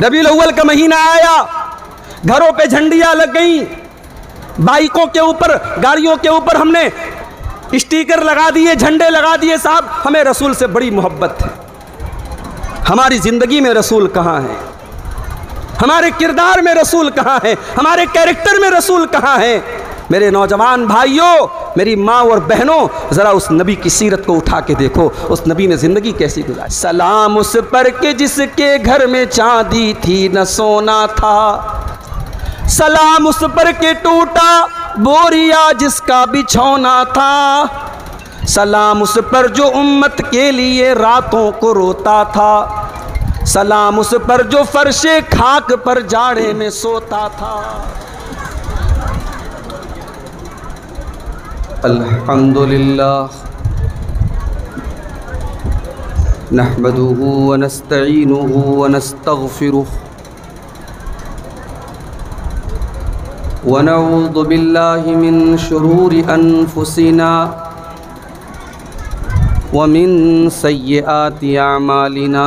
रबी अव्वल का महीना आया। घरों पे झंडियाँ लग गई। बाइकों के ऊपर, गाड़ियों के ऊपर हमने स्टिकर लगा दिए, झंडे लगा दिए, साहब। हमें रसूल से बड़ी मोहब्बत है। हमारी ज़िंदगी में रसूल कहाँ है? हमारे किरदार में रसूल कहाँ है? हमारे कैरेक्टर में रसूल कहाँ है? मेरे नौजवान भाइयों मेरी माँ और बहनों, ज़रा उस नबी की सीरत को उठा के देखो। उस नबी ने ज़िंदगी कैसी गुजारी? सलाम उस पर के जिसके घर में चांदी थी, न सोना था। सलाम उस पर के टूटा बोरिया जिसका बिछौना था। सलाम उस पर जो उम्मत के लिए रातों को रोता था। सलाम उस पर जो फर्शे खाक पर जाड़े में सोता था। अल्हम्दुलिल्लाह नहमदुहु व नस्तईनुहु व नस्तगफिरुह व नऊज़ु बिल्लाहि मिन शुरूरि अनफुसिना व मिन सय्यिआति अमालिना।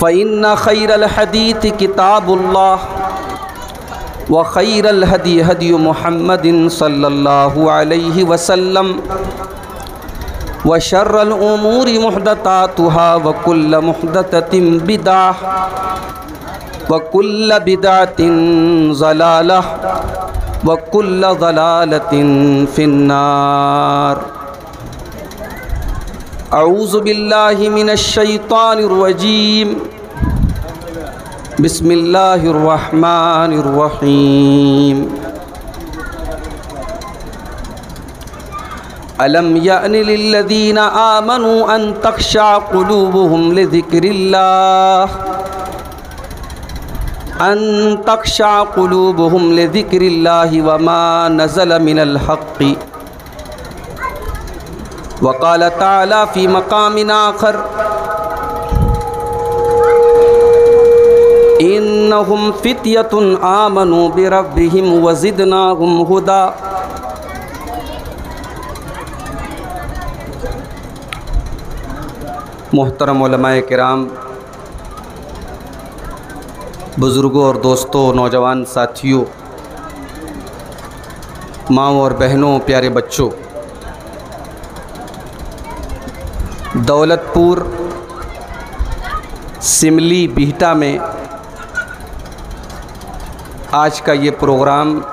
फ़इन्न खैरल हदीत किताबुल्लाह व खैरल हदी सल्लल्लाहु अलैहि वसल्लम व शर्रल उमूरि मुहदतातुहा व कुल्ल मुहदततिन बिदाह व कुल्ल बिदातिन ज़लालह व कुल्ल ज़लालतिन फिन्नार अऊज़ु बिल्लाहि मिनश शैतानिर रजीम बिस्मिल्लाहिर रहमानिर रहीम अलम यानि लिल्लज़ीना आमनु अन तख्शा क़ुलूबुहुम लिज़िक्रिल्लाह अन तख्शा क़ुलूबुहुम लिज़िक्रिल्लाहि वमा नज़ल मिनल हक़्क़ि वक़ाल ताला फ़ी मकामिन आखर इन्नहुम फ़ित्यतुन आमनु बिरब्बिहिम वज़िदनाहुम हुदा मोहतरम कराम बुज़ुर्गों और दोस्तों नौजवान साथियों माओ और बहनों प्यारे बच्चों दौलतपुर, सिमली, बिहटा में आज का ये प्रोग्राम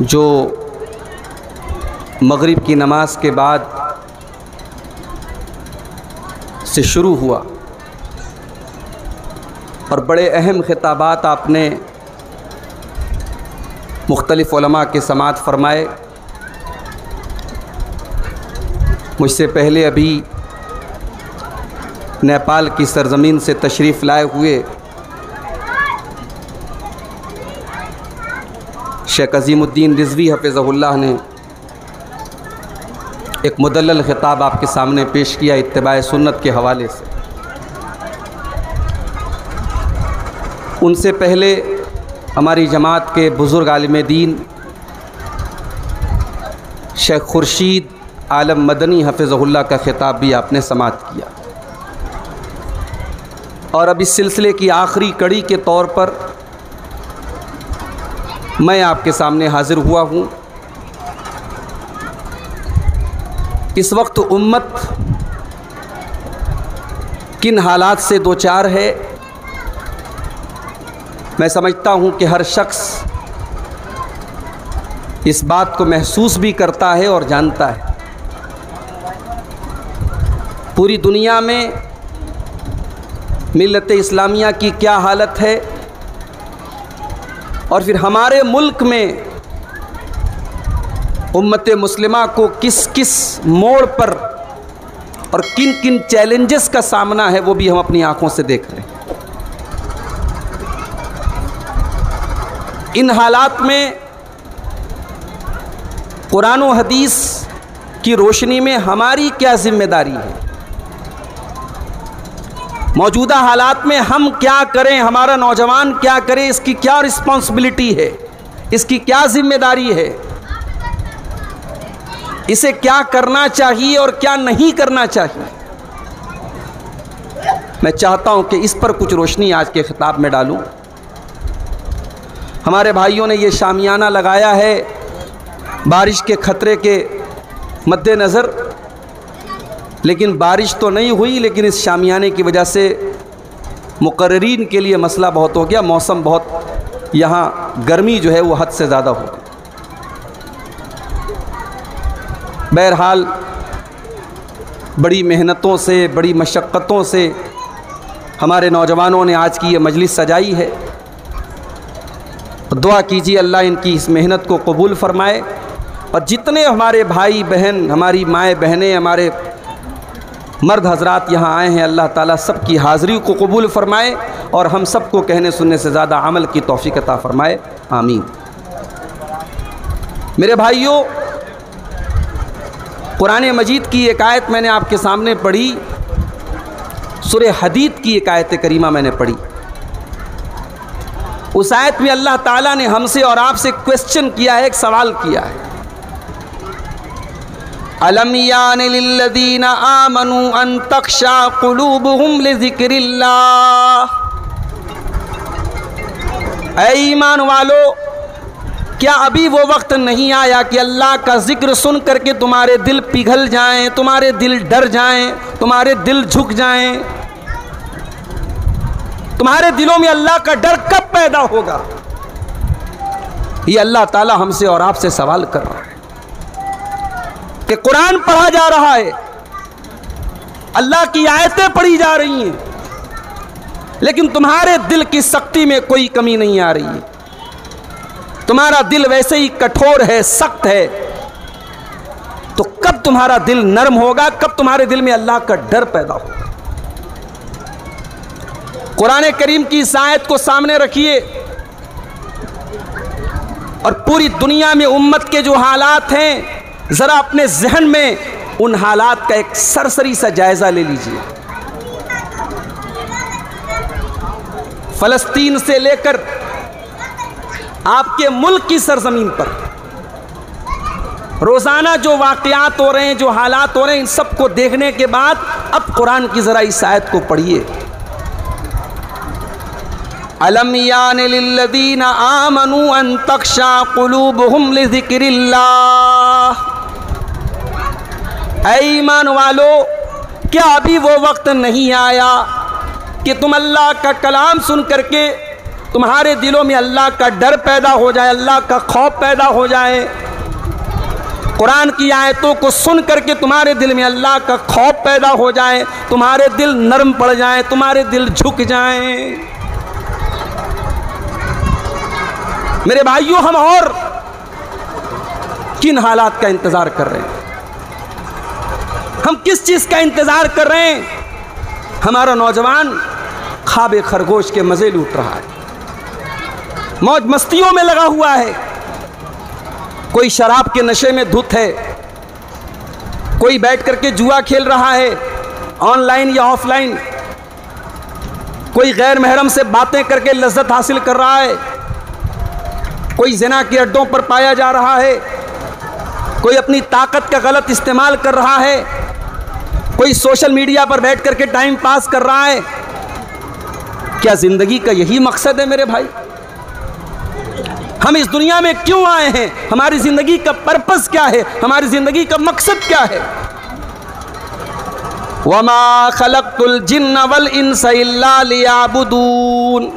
जो मगरिब की नमाज़ के बाद से शुरू हुआ। और बड़े अहम खिताबात आपने मुख्तलिफ़ के समात फरमाए। मुझसे पहले अभी नेपाल की सरज़मीन से तशरीफ़ लाए हुए शेख अजीमुद्दीन रिजवी हफिज़ल्ला ने एक मुदल ख़िताब आपके सामने पेश किया इतबा सुन्नत के हवाले से। उनसे पहले हमारी जमात के बुज़ुर्ग आलम दीन, शेख खुर्शीद आलम मदनी हफिज़ल्ला का ख़िताब भी आपने समात किया। और अब इस सिलसिले की आखिरी कड़ी के तौर पर मैं आपके सामने हाज़िर हुआ हूँ। इस वक्त उम्मत किन हालात से दो चार है, मैं समझता हूँ कि हर शख्स इस बात को महसूस भी करता है और जानता है। पूरी दुनिया में मिलत इस्लामिया की क्या हालत है? और फिर हमारे मुल्क में उम्मत मुस्लिमा को किस किस मोड़ पर और किन किन चैलेंजेस का सामना है, वो भी हम अपनी आँखों से देख रहे हैं। इन हालात में कुरान हदीस की रोशनी में हमारी क्या ज़िम्मेदारी है? मौजूदा हालात में हम क्या करें? हमारा नौजवान क्या करे? इसकी क्या रिस्पॉन्सिबिलिटी है? इसकी क्या ज़िम्मेदारी है? इसे क्या करना चाहिए और क्या नहीं करना चाहिए? मैं चाहता हूँ कि इस पर कुछ रोशनी आज के ख़िताब में डालूं। हमारे भाइयों ने ये शामियाना लगाया है बारिश के ख़तरे के मद्देनज़र। लेकिन बारिश तो नहीं हुई, लेकिन इस शामियाने की वजह से मुकर्रीन के लिए मसला बहुत हो गया, मौसम बहुत यहाँ गर्मी जो है वो हद से ज़्यादा हो गई। बहरहाल, बड़ी मेहनतों से, बड़ी मशक्क़तों से हमारे नौजवानों ने आज की ये मजलिस सजाई है। दुआ कीजिए अल्लाह इनकी इस मेहनत को कबूल फ़रमाए। और जितने हमारे भाई बहन, हमारी माएँ बहनें, हमारे मर्द हजरात यहाँ आए हैं, अल्लाह ताला सब की हाज़िरी को कबूल फ़रमाए और हम सबको कहने सुनने से ज़्यादा अमल की तोफ़ी अता फ़रमाए। आमीन। मेरे भाइयों, कुरान मजीद की एक आयत मैंने आपके सामने पढ़ी सुर हदीद की एक आयत करीमा मैंने पढ़ी। उस आयत में अल्लाह ताला ने हमसे और आपसे क्वेश्चन किया है, एक सवाल किया है। अलमियादीन आमनु अन तक्षा कुलूबहुम ईमान वालो, क्या अभी वो वक्त नहीं आया कि अल्लाह का ज़िक्र सुन करके तुम्हारे दिल पिघल जाएँ, तुम्हारे दिल डर जाएँ, तुम्हारे दिल झुक जाएँ? तुम्हारे दिलों में अल्लाह का डर कब पैदा होगा? ये अल्लाह ताला हमसे और आपसे सवाल कर रहा है। कि कुरान पढ़ा जा रहा है। अल्लाह की आयतें पढ़ी जा रही हैं। लेकिन तुम्हारे दिल की शक्ति में कोई कमी नहीं आ रही है। तुम्हारा दिल वैसे ही कठोर है, सख्त है। तो कब तुम्हारा दिल नरम होगा, कब तुम्हारे दिल में अल्लाह का डर पैदा होगा? कुरान करीम की इस आयत को सामने रखिए। और पूरी दुनिया में उम्मत के जो हालात हैं ज़रा अपने जहन में उन हालात का एक सरसरी सा जायज़ा ले लीजिए। फ़लस्तीन से लेकर आपके मुल्क की सरजमीन पर रोज़ाना जो वाक़ात हो रहे हैं, जो हालात हो रहे हैं, इन सबको देखने के बाद अब कुरान की ज़रा इस आयत को पढ़िए। आमनु अन तक्षा कुलूबहुम लिज़िक्रिल्लाह। ईमान वालो, क्या अभी वो वक्त नहीं आया कि तुम अल्लाह का कलाम सुन करके तुम्हारे दिलों में अल्लाह का डर पैदा हो जाए, अल्लाह का खौफ पैदा हो जाए? कुरान की आयतों को सुन करके तुम्हारे दिल में अल्लाह का खौफ पैदा हो जाए, तुम्हारे दिल नरम पड़ जाए, तुम्हारे दिल झुक जाए। मेरे भाइयों, हम और किन हालात का इंतज़ार कर रहे हैं? हम किस चीज़ का इंतज़ार कर रहे हैं? हमारा नौजवान खाबे खरगोश के मज़े लूट रहा है। मौज मस्तियों में लगा हुआ है। कोई शराब के नशे में धुत है। कोई बैठ करके जुआ खेल रहा है, ऑनलाइन या ऑफलाइन। कोई गैर महरम से बातें करके लज्जत हासिल कर रहा है। कोई जना के अड्डों पर पाया जा रहा है। कोई अपनी ताकत का गलत इस्तेमाल कर रहा है। कोई सोशल मीडिया पर बैठ करके टाइम पास कर रहा है? क्या ज़िंदगी का यही मकसद है मेरे भाई? हम इस दुनिया में क्यों आए हैं? हमारी ज़िंदगी का पर्पस क्या है? हमारी ज़िंदगी का मकसद क्या है? वमा खलकुल जिन्न वल इंसबून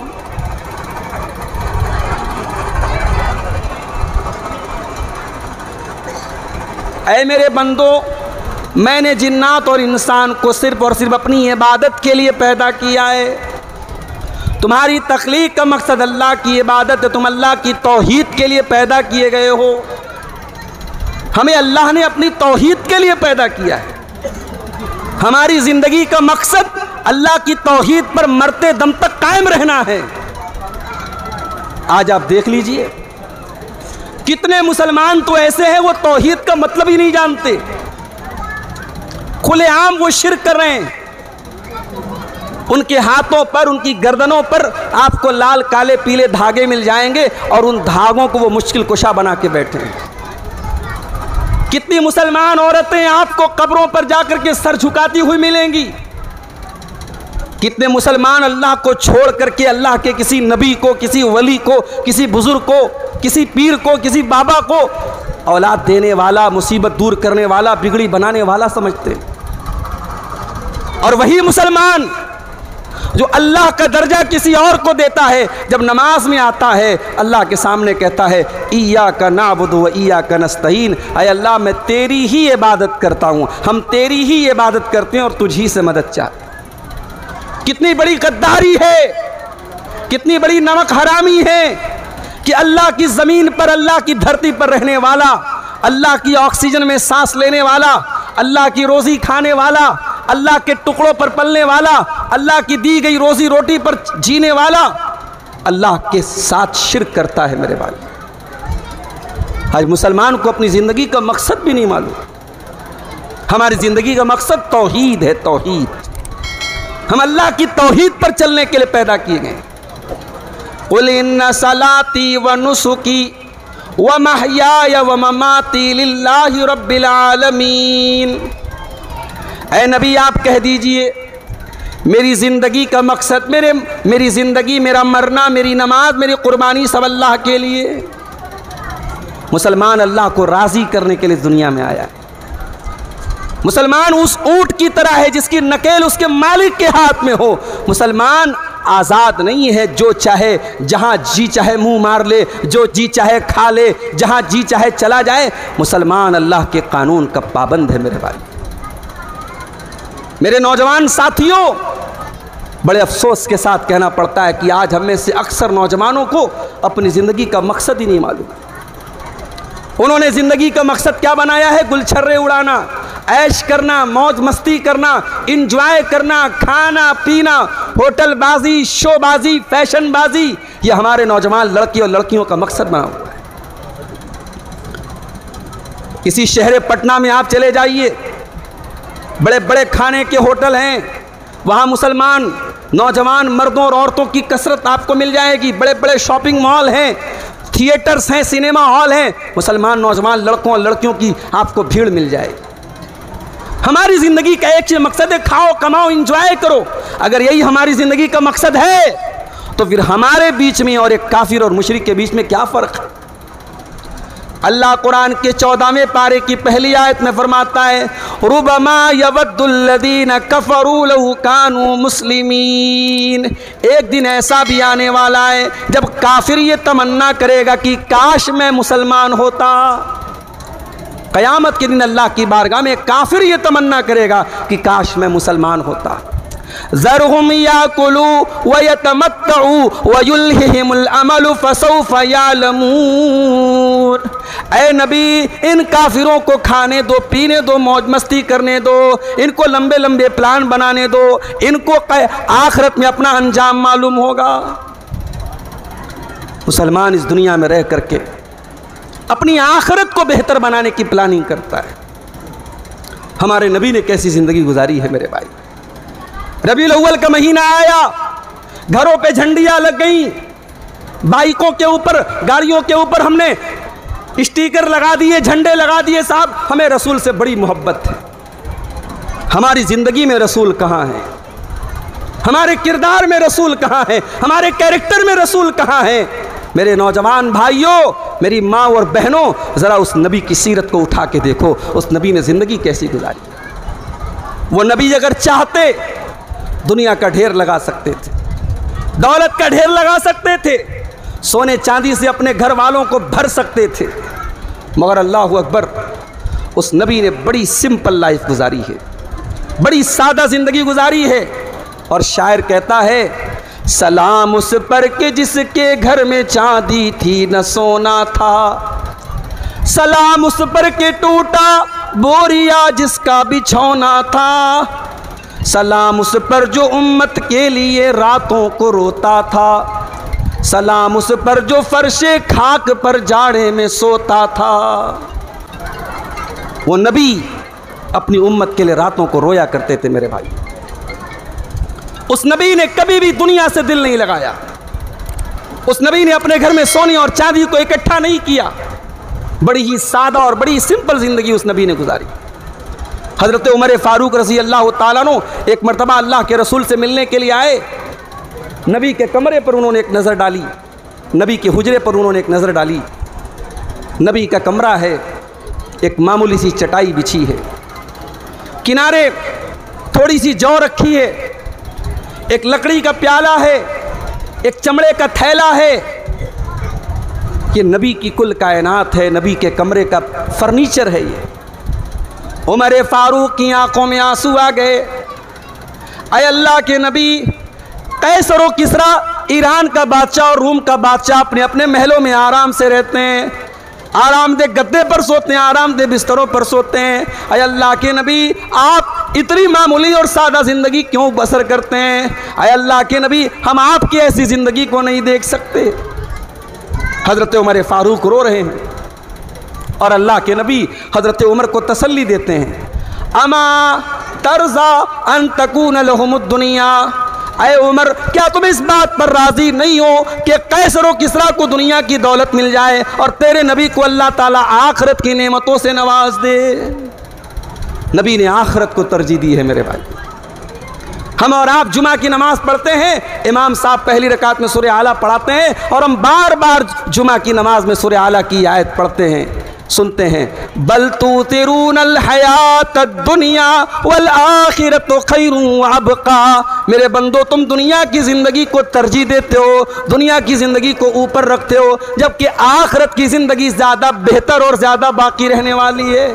ऐ मेरे बंदो मैंने जिन्नात और इंसान को सिर्फ़ और सिर्फ़ अपनी इबादत के लिए पैदा किया है। तुम्हारी तख्लीक का मकसद अल्लाह की इबादत है तुम अल्लाह की तोहीद के लिए पैदा किए गए हो। हमें अल्लाह ने अपनी तोहीद के लिए पैदा किया है। हमारी ज़िंदगी का मकसद अल्लाह की तोहीद पर मरते दम तक कायम रहना है। आज आप देख लीजिए, कितने मुसलमान तो ऐसे हैं, वो तोहीद का मतलब ही नहीं जानते। खुलेआम वो शिर कर रहे हैं। उनके हाथों पर, उनकी गर्दनों पर आपको लाल, काले, पीले धागे मिल जाएँगे और उन धागों को वो मुश्किल कुशा बना के बैठे हैं। कितनी मुसलमान औरतें आपको कब्रों पर जाकर के सर झुकाती हुई मिलेंगी। कितने मुसलमान अल्लाह को छोड़ करके अल्लाह के किसी नबी को, किसी वली को, किसी बुज़ुर्ग को, किसी पीर को, किसी बाबा को औलाद देने वाला, मुसीबत दूर करने वाला, बिगड़ी बनाने वाला समझते। और वही मुसलमान जो अल्लाह का दर्जा किसी और को देता है, जब नमाज़ में आता है, अल्लाह के सामने कहता है ईया का नाबुद व ईया का नस्तीन अय अल्लाह, मैं तेरी ही इबादत करता हूँ। हम तेरी ही इबादत करते हैं और तुझी से मदद चाहते कितनी बड़ी गद्दारी है, कितनी बड़ी नमक हरामी है कि अल्लाह की ज़मीन पर, अल्लाह की धरती पर रहने वाला, अल्लाह की ऑक्सीजन में सांस लेने वाला, अल्लाह की रोज़ी खाने वाला, अल्लाह के टुकड़ों पर पलने वाला, अल्लाह की दी गई रोज़ी रोटी पर जीने वाला, अल्लाह के साथ शिर करता है मेरे भाई आज मुसलमान को अपनी ज़िंदगी का मकसद भी नहीं मालूम। हमारी ज़िंदगी का मकसद तोहीद है, तोहीद। हम अल्लाह की तोहीद पर चलने के लिए पैदा किए गए उलिन सलाती व नुसुकी व महया व ममाती रब्बिलालमीन ए नबी आप कह दीजिए मेरी ज़िंदगी का मकसद मेरे मेरी ज़िंदगी मेरा मरना मेरी नमाज़ मेरी कुर्बानी सब अल्लाह के लिए मुसलमान अल्लाह को राज़ी करने के लिए दुनिया में आया मुसलमान उस ऊँट की तरह है जिसकी नकेल उसके मालिक के हाथ में हो मुसलमान आज़ाद नहीं है, जो चाहे, जहाँ जी चाहे मुँह मार ले, जो जी चाहे खा ले, जहाँ जी चाहे चला जाए, मुसलमान अल्लाह के कानून का पाबंद है मेरे भाई। मेरे नौजवान साथियों, बड़े अफसोस के साथ कहना पड़ता है कि आज हमें से अक्सर नौजवानों को अपनी ज़िंदगी का मकसद ही नहीं मालूम। उन्होंने ज़िंदगी का मकसद क्या बनाया है? गुलछर्रे उड़ाना, ऐश करना, मौज मस्ती करना इंजॉय करना, खाना, पीना होटल बाजी शोबाजी फ़ैशन बाजी ये हमारे नौजवान लड़की और लड़कियों का मकसद बना हुआ है। किसी शहर पटना में आप चले जाइए। बड़े बड़े खाने के होटल हैं। वहाँ मुसलमान, नौजवान मर्दों और औरतों की कसरत आपको मिल जाएगी। बड़े बड़े शॉपिंग मॉल हैं। थिएटर्स हैं, सिनेमा हॉल हैं, मुसलमान नौजवान लड़कों और लड़कियों की आपको भीड़ मिल जाए। हमारी ज़िंदगी का एक चीज़ मकसद है, खाओ, कमाओ इंजॉय करो। अगर यही हमारी ज़िंदगी का मकसद है तो फिर हमारे बीच में और एक काफिर और मुशरक के बीच में क्या फ़र्क है? अल्लाह कुरान के चौदहवें पारे की पहली आयत में फरमाता है, रुबमा यवद्दुल्लदीन कफरू कानू मुस्लिमीन। एक दिन ऐसा भी आने वाला है, जब काफिर ये तमन्ना करेगा कि काश मैं मुसलमान होता। क़यामत के दिन अल्लाह की बारगाह में काफिर ये तमन्ना करेगा कि काश मैं मुसलमान होता। ज़रहम या कुलू व तमत्तऊ वयुल्हिमुल अमल फसौफ नबी इन काफिरों को खाने दो पीने दो मौज मस्ती करने दो इनको लंबे लंबे प्लान बनाने दो इनको आखरत में अपना अंजाम मालूम होगा मुसलमान इस दुनिया में रह करके अपनी आखरत को बेहतर बनाने की प्लानिंग करता है हमारे नबी ने कैसी ज़िंदगी गुजारी है मेरे भाई रबी अव्वल का महीना आया। घरों पे झंडियाँ लग गई। बाइकों के ऊपर, गाड़ियों के ऊपर हमने स्टिकर लगा दिए, झंडे लगा दिए। साहब, हमें रसूल से बड़ी मोहब्बत है। हमारी ज़िंदगी में रसूल कहाँ है? हमारे किरदार में रसूल कहाँ है? हमारे कैरेक्टर में रसूल कहाँ है? मेरे नौजवान भाइयों, मेरी माँ और बहनों, ज़रा उस नबी की सीरत को उठा के देखो। उस नबी ने ज़िंदगी कैसी गुजारी? वो नबी अगर चाहते दुनिया का ढेर लगा सकते थे। दौलत का ढेर लगा सकते थे। सोने चांदी से अपने घर वालों को भर सकते थे। मगर अल्लाह अकबर, उस नबी ने बड़ी सिंपल लाइफ गुजारी है। बड़ी सादा ज़िंदगी गुजारी है। और शायर कहता है, सलाम उस पर के जिसके घर में चांदी थी, न सोना था। सलाम उस पर के टूटा बोरिया जिसका बिछौना था। सलाम उस पर जो उम्मत के लिए रातों को रोता था। सलाम उस पर जो फर्शे खाक पर जाड़े में सोता था। वो नबी अपनी उम्मत के लिए रातों को रोया करते थे मेरे भाई। उस नबी ने कभी भी दुनिया से दिल नहीं लगाया। उस नबी ने अपने घर में सोने और चांदी को इकट्ठा नहीं किया। बड़ी ही सादा और बड़ी सिंपल ज़िंदगी उस नबी ने गुजारी। हज़रत उमर फ़ारूक रसी अल्लाह तु एक मरतबा अल्लाह के रसूल से मिलने के लिए आए। नबी के कमरे पर उन्होंने एक नज़र डाली। नबी के हुजरे पर उन्होंने एक नज़र डाली। नबी का कमरा है, एक मामूली सी चटाई बिछी है। किनारे थोड़ी सी जौ रखी है। एक लकड़ी का प्याला है, एक चमड़े का थैला है। ये नबी की कुल कायनात है, नबी के कमरे का फर्नीचर है ये। उमर फारूक की आँखों में आँसू आ गए। अय अल्लाह के नबी, कैसरो किसरा ईरान का बादशाह और रूम का बादशाह अपने अपने महलों में आराम से रहते हैं। आरामदेह गद्दे पर सोते हैं, आरामदेह बिस्तरों पर सोते हैं। अय अल्लाह के नबी, आप इतनी मामूली और सादा ज़िंदगी क्यों बसर करते हैं? अय अल्लाह के नबी, हम आपकी ऐसी ज़िंदगी को नहीं देख सकते। हज़रत उमर फ़ारूक रो रहे हैं। और अल्लाह के नबी हज़रत उमर को तसल्ली देते हैं। अमा तर्जा अन तकून दुनिया। अय उमर, क्या तुम इस बात पर राज़ी नहीं हो कि कैसरो किसरा को दुनिया की दौलत मिल जाए और तेरे नबी को अल्लाह ताला आखरत की नेमतों से नवाज़ दे? नबी ने आखरत को तरजीह दी है मेरे भाई। हम और आप जुमा की नमाज़ पढ़ते हैं, इमाम साहब पहली रकात में सुर आला पढ़ाते हैं और हम बार बार जुमा की नमाज़ में सुर आला की आयत पढ़ते हैं। सुनते हैं। बल तू तिरून हयात दुनिया वल आखिरत खैरू अबका। मेरे बंदो, तुम दुनिया की ज़िंदगी को तरजीह देते हो, दुनिया की ज़िंदगी को ऊपर रखते हो, जबकि आखिरत की ज़िंदगी ज़्यादा बेहतर और ज़्यादा बाकी रहने वाली है।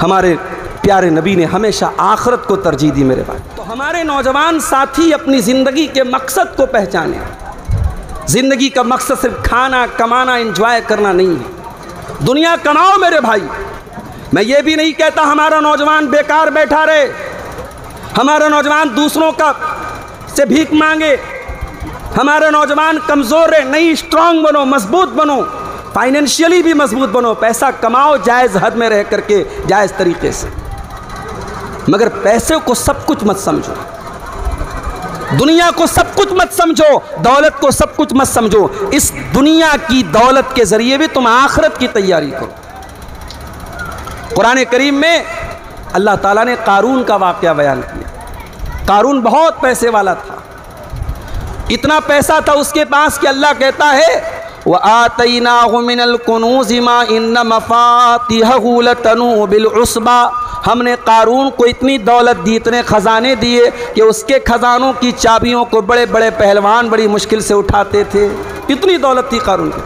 हमारे प्यारे नबी ने हमेशा आखरत को तरजीह दी मेरे भाई। तो हमारे नौजवान साथी अपनी ज़िंदगी के मकसद को पहचाने। ज़िंदगी का मकसद सिर्फ़ खाना, कमाना इंजॉय करना नहीं है। दुनिया कमाओ मेरे भाई। मैं ये भी नहीं कहता हमारा नौजवान बेकार बैठा रहे। हमारा नौजवान दूसरों का से भीख मांगे। हमारा नौजवान कमज़ोर रहे, नहीं स्ट्रांग बनो, मज़बूत बनो। फाइनेंशियली भी मज़बूत बनो। पैसा कमाओ, जायज़ हद में रह करके, जायज़ तरीके से। मगर पैसे को सब कुछ मत समझो। दुनिया को सब कुछ मत समझो, दौलत को सब कुछ मत समझो। इस दुनिया की दौलत के ज़रिए भी तुम आखरत की तैयारी करो। कुरान करीम में अल्लाह ताला ने कारून का वाक़ बयान किया। कारून बहुत पैसे वाला था। इतना पैसा था उसके पास कि अल्लाह कहता है वह आतना हमने कारून को इतनी दौलत दी, इतने ख़जाने दिए कि उसके ख़जानों की चाबियों को बड़े बड़े पहलवान बड़ी मुश्किल से उठाते थे। इतनी दौलत थी कारून की।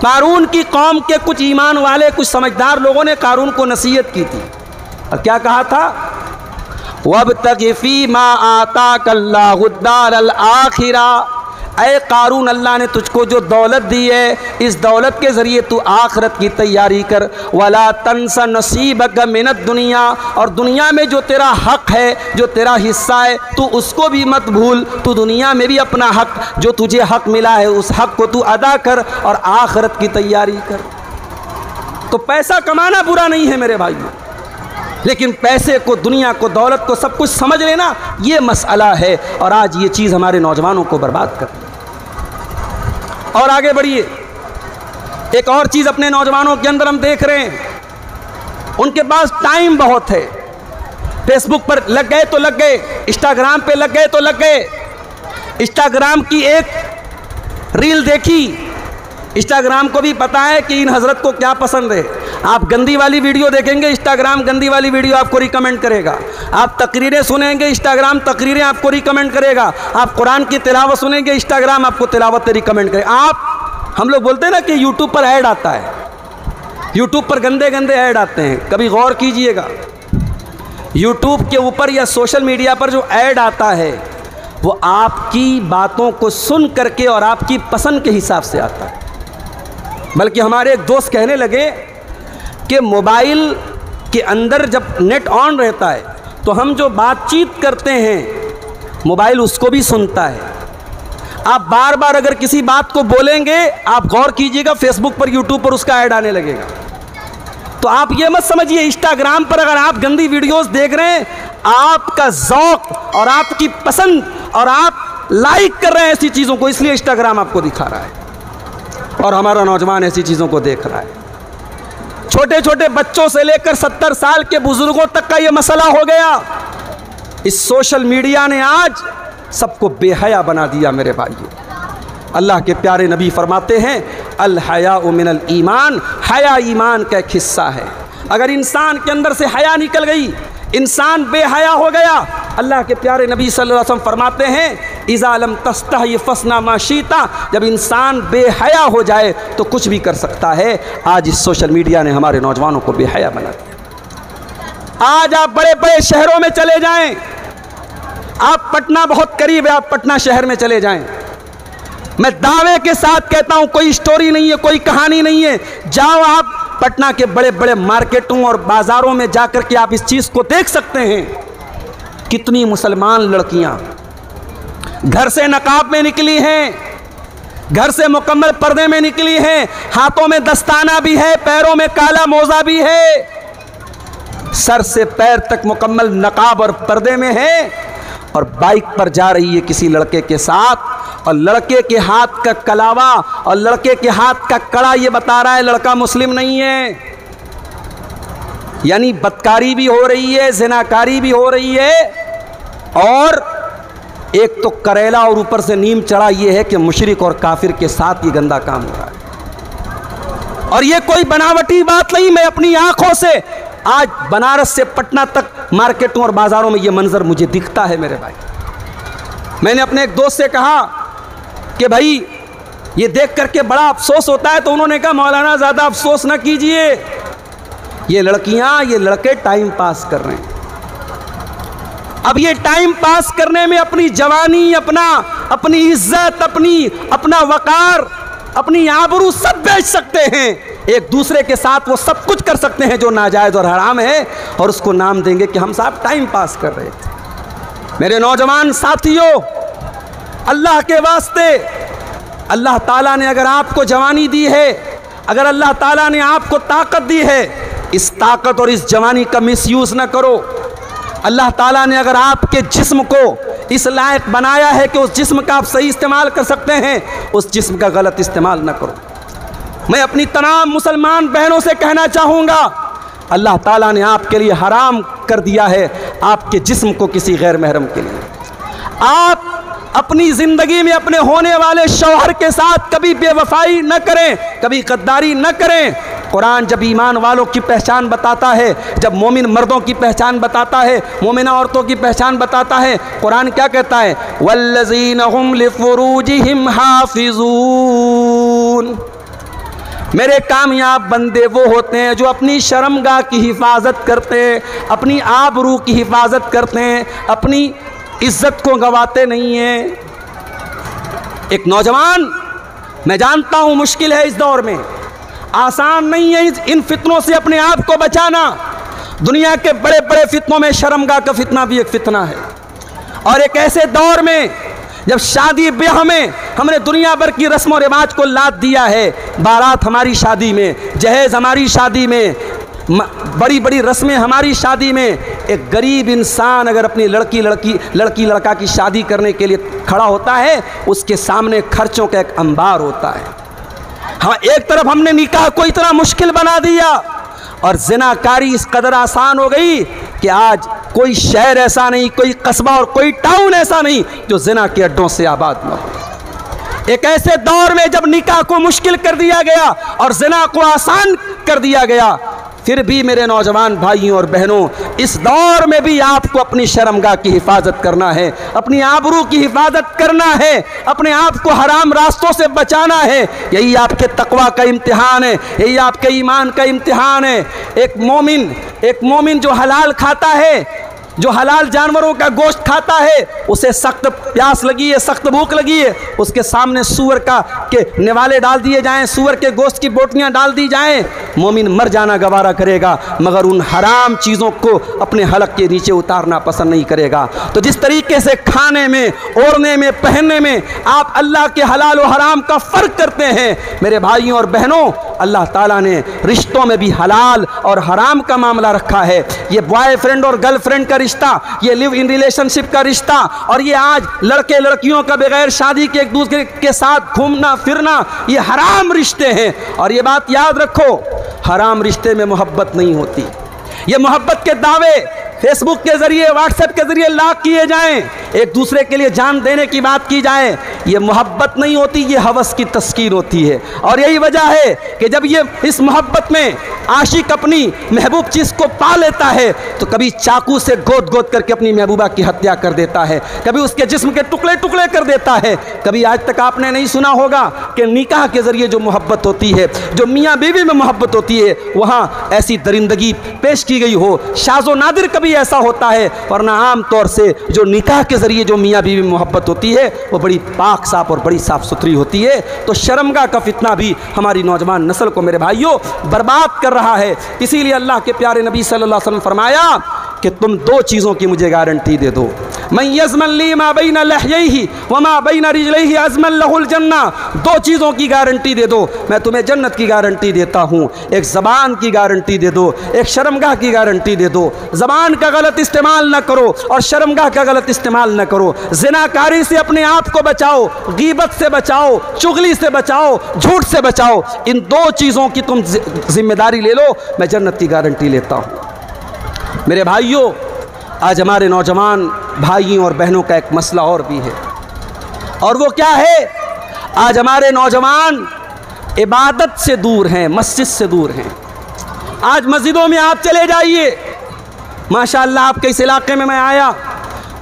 कारून की कौम के कुछ ईमान वाले, कुछ समझदार लोगों ने कारून को नसीहत की थी। और क्या कहा था? वब तकफ़ी मा आता कल्लादार आखिरा। अय कारून अल्लाह ने तुझको जो दौलत दी है, इस दौलत के ज़रिए तू आखरत की तैयारी कर। वाला तनसा नसीब मिनत दुनिया, और दुनिया में जो तेरा हक है, जो तेरा हिस्सा है, तू उसको भी मत भूल। तू दुनिया में भी अपना हक, जो तुझे हक मिला है, उस हक को तू अदा कर और आखरत की तैयारी कर। तो पैसा कमाना बुरा नहीं है मेरे भाइयों। लेकिन पैसे को, दुनिया को, दौलत को सब कुछ समझ लेना, ये मसला है। और आज ये चीज़ हमारे नौजवानों को बर्बाद कर और आगे बढ़िए। एक और चीज़ अपने नौजवानों के अंदर हम देख रहे हैं। उनके पास टाइम बहुत है। फेसबुक पर लग गए तो लग गए इंस्टाग्राम पे लग गए तो लग गए। इंस्टाग्राम की एक रील देखी इंस्टाग्राम को भी पता है कि इन हज़रत को क्या पसंद है। आप गंदी वाली वीडियो देखेंगे इंस्टाग्राम गंदी वाली वीडियो आपको रिकमेंड करेगा। आप तकरीरें सुनेंगे इंस्टाग्राम तकरीरें आपको रिकमेंड करेगा। आप कुरान की तिलावत सुनेंगे इंस्टाग्राम आपको तिलावत रिकमेंड करेगा। आप, हम लोग बोलते हैं ना कि यूट्यूब पर ऐड आता है। यूट्यूब पर गंदे गंदे ऐड आते हैं। कभी गौर कीजिएगा। यूट्यूब के ऊपर या सोशल मीडिया पर जो ऐड आता है, वो आपकी बातों को सुन करके और आपकी पसंद के हिसाब से आता है। बल्कि हमारे एक दोस्त कहने लगे कि मोबाइल के अंदर जब नेट ऑन रहता है तो हम जो बातचीत करते हैं, मोबाइल उसको भी सुनता है। आप बार बार अगर किसी बात को बोलेंगे, आप गौर कीजिएगा फेसबुक पर यूट्यूब पर उसका ऐड आने लगेगा। तो आप ये मत समझिए इंस्टाग्राम पर अगर आप गंदी वीडियोस देख रहे हैं, आपका जौक और आपकी पसंद और आप लाइक कर रहे हैं ऐसी चीज़ों को, इसलिए इंस्टाग्राम आपको दिखा रहा है। और हमारा नौजवान ऐसी चीज़ों को देख रहा है। छोटे छोटे बच्चों से लेकर सत्तर साल के बुज़ुर्गों तक का ये मसला हो गया। इस सोशल मीडिया ने आज सबको बेहया बना दिया मेरे भाइयों। अल्लाह के प्यारे नबी फरमाते हैं अल हया मिनल ईमान हया ईमान का एक हिस्सा है। अगर इंसान के अंदर से हया निकल गई, इंसान बेहया हो गया, अल्लाह के प्यारे नबी सल्लल्लाहु अलैहि वसल्लम फरमाते हैं इज़ालम तस्ता ये फसना माशीता जब इंसान बेहया हो जाए तो कुछ भी कर सकता है। आज इस सोशल मीडिया ने हमारे नौजवानों को बेहया बना दिया। आज आप बड़े बड़े शहरों में चले जाएँ। आप पटना बहुत करीब है, आप पटना शहर में चले जाएँ। मैं दावे के साथ कहता हूँ, कोई स्टोरी नहीं है, कोई कहानी नहीं है। जाओ आप पटना के बड़े बड़े मार्केटों और बाज़ारों में जाकर के आप इस चीज़ को देख सकते हैं। कितनी मुसलमान लड़कियाँ घर से नकाब में निकली हैं। घर से मुकम्मल पर्दे में निकली हैं। हाथों में दस्ताना भी है, पैरों में काला मोजा भी है। सर से पैर तक मुकम्मल नकाब और पर्दे में है और बाइक पर जा रही है किसी लड़के के साथ और लड़के के हाथ का कलावा और लड़के के हाथ का कड़ा ये बता रहा है, लड़का मुस्लिम नहीं है। यानी बदकारी भी हो रही है, जिनाकारी भी हो रही है और एक तो करेला और ऊपर से नीम चढ़ा, ये है कि मुशरक और काफिर के साथ ये गंदा काम हो रहा है। और ये कोई बनावटी बात नहीं, मैं अपनी आँखों से आज बनारस से पटना तक मार्केटों और बाज़ारों में ये मंज़र मुझे दिखता है मेरे भाई। मैंने अपने एक दोस्त से कहा कि भाई, ये देख करके बड़ा अफसोस होता है तो उन्होंने कहा, मौलाना, ज़्यादा अफसोस ना कीजिए। ये लड़कियाँ, ये लड़के टाइम पास कर रहे हैं। अब ये टाइम पास करने में अपनी जवानी, अपना, अपनी इज़्ज़त, अपनी, अपना वकार, अपनी आबरू सब बेच सकते हैं। एक दूसरे के साथ वो सब कुछ कर सकते हैं जो नाजायज़ और हराम है और उसको नाम देंगे कि हम साहब टाइम पास कर रहे थे। मेरे नौजवान साथियों, अल्लाह के वास्ते, अल्लाह ताला ने अगर आपको जवानी दी है, अगर अल्लाह ताला ने आपको ताकत दी है, इस ताकत और इस जवानी का मिसयूज़ ना करो। अल्लाह ताला ने अगर आपके जिस्म को इस लायक बनाया है कि उस जिस्म का आप सही इस्तेमाल कर सकते हैं, उस जिस्म का गलत इस्तेमाल ना करो। मैं अपनी तमाम मुसलमान बहनों से कहना चाहूँगा, अल्लाह ताला ने आपके लिए हराम कर दिया है आपके जिस्म को किसी गैर महरम के लिए। आप अपनी ज़िंदगी में अपने होने वाले शौहर के साथ कभी बेवफाई न करें, कभी गद्दारी न करें कुरान जब ईमान वालों की पहचान बताता है, जब मोमिन मर्दों की पहचान बताता है, मोमिना औरतों की पहचान बताता है, कुरान क्या कहता है? वल्लजीन हाफिजून। मेरे कामयाब बंदे वो होते हैं जो अपनी शर्मगाह की हिफाजत करते हैं, अपनी आबरू की हिफाजत करते हैं, अपनी इज़्ज़त को गवाते नहीं हैं। एक नौजवान, मैं जानता हूँ मुश्किल है इस दौर में। आसान नहीं है इन फितनों से अपने आप को बचाना। दुनिया के बड़े बड़े फितनों में शर्मगा का फितना भी एक फितना है। और एक ऐसे दौर में, जब शादी ब्याह में हमने दुनिया भर की रस्म और रिवाज को लाद दिया है, बारात हमारी शादी में, जहेज हमारी शादी में बड़ी बड़ी रस्में हमारी शादी में, एक गरीब इंसान अगर अपनी लड़की लड़की लड़की, लड़का की शादी करने के लिए खड़ा होता है, उसके सामने खर्चों का एक अंबार होता है। हाँ एक तरफ़ हमने निकाह को इतना मुश्किल बना दिया और जिनाकारी इस कदर आसान हो गई कि आज कोई शहर ऐसा नहीं, कोई कस्बा और कोई टाउन ऐसा नहीं जो जिना के अड्डों से आबाद न हो। एक ऐसे दौर में जब निकाह को मुश्किल कर दिया गया और जिना को आसान कर दिया गया फिर भी मेरे नौजवान भाइयों और बहनों, इस दौर में भी आपको अपनी शर्मगा की हिफाजत करना है, अपनी आबरू की हिफाजत करना है, अपने आप को हराम रास्तों से बचाना है। यही आपके तकवा का इम्तिहान है, यही आपके ईमान का इम्तिहान है। एक मोमिन एक मोमिन जो हलाल खाता है जो हलाल जानवरों का गोश्त खाता है, उसे सख्त प्यास लगी है, सख्त भूख लगी है, उसके सामने सुअर का के निवाले डाल दिए जाएँ, सुअर के गोश्त की बोटियाँ डाल दी जाएँ। मोमिन मर जाना गवारा करेगा, मगर उन हराम चीज़ों को अपने हलक के नीचे उतारना पसंद नहीं करेगा। तो जिस तरीके से खाने में, ओढ़ने में, पहनने में आप अल्लाह के हलाल और हराम का फ़र्क करते हैं, मेरे भाइयों और बहनों, अल्लाह ताला ने रिश्तों में भी हलाल और हराम का मामला रखा है। ये बॉयफ्रेंड और गर्लफ्रेंड का रिश्ता, ये लिव इन रिलेशनशिप का रिश्ता, और ये आज लड़के लड़कियों का बगैर शादी के एक दूसरे के साथ घूमना, फिरना, ये हराम रिश्ते हैं। और ये बात याद रखो, हराम रिश्ते में मोहब्बत नहीं होती। ये मोहब्बत के दावे फेसबुक के ज़रिए व्हाट्सएप के ज़रिए लाख किए जाएँ। एक दूसरे के लिए जान देने की बात की जाए, ये मोहब्बत नहीं होती, ये हवस की तस्कीर होती है। और यही वजह है कि जब ये इस मोहब्बत में आशिक अपनी महबूब चीज़ को पा लेता है तो कभी चाकू से गोद गोद करके अपनी महबूबा की हत्या कर देता है, कभी उसके जिस्म के टुकड़े टुकड़े कर देता है। कभी आज तक आपने नहीं सुना होगा कि निकाह के ज़रिए जो मोहब्बत होती है, जो मियाँ बीवी में मोहब्बत होती है, वहाँ ऐसी दरिंदगी पेश की गई हो। शाजो नादिर कभी ऐसा होता है, वरना आम तौर से जो निकाह के ज़रिए जो मियाँ बीवी मोहब्बत होती है, वो बड़ी पाक साफ़ और बड़ी साफ़ सुथरी होती है। तो शर्मगा का फितना भी हमारी नौजवान नस्ल को मेरे भाइयों, बर्बाद कर रहा है। इसीलिए अल्लाह के प्यारे नबी सल्लल्लाहु अलैहि वसल्लम फरमाया कि तुम दो चीज़ों की मुझे गारंटी दे दो। मैं यजमन ली मा बई न लही व मा बई न रिजलही अजमन लहुल जन्ना। दो चीज़ों की गारंटी दे दो। मैं तुम्हें जन्नत की गारंटी देता हूँ। एक ज़बान की गारंटी दे दो। एक शर्मगाह की गारंटी दे दो। ज़बान का गलत इस्तेमाल न करो और शर्मगाह का गलत इस्तेमाल न करो। जिनाकारी से अपने आप को बचाओ, गीबत से बचाओ, चुगली से बचाओ, झूठ से बचाओ। इन दो चीज़ों की तुम ज़िम्मेदारी ले लो। मैं जन्नत की गारंटी लेता हूँ। मेरे भाइयों, आज हमारे नौजवान भाइयों और बहनों का एक मसला और भी है। और वो क्या है? आज हमारे नौजवान इबादत से दूर हैं, मस्जिद से दूर हैं। आज मस्जिदों में आप चले जाइए। माशाल्लाह, आपके इस इलाके में मैं आया।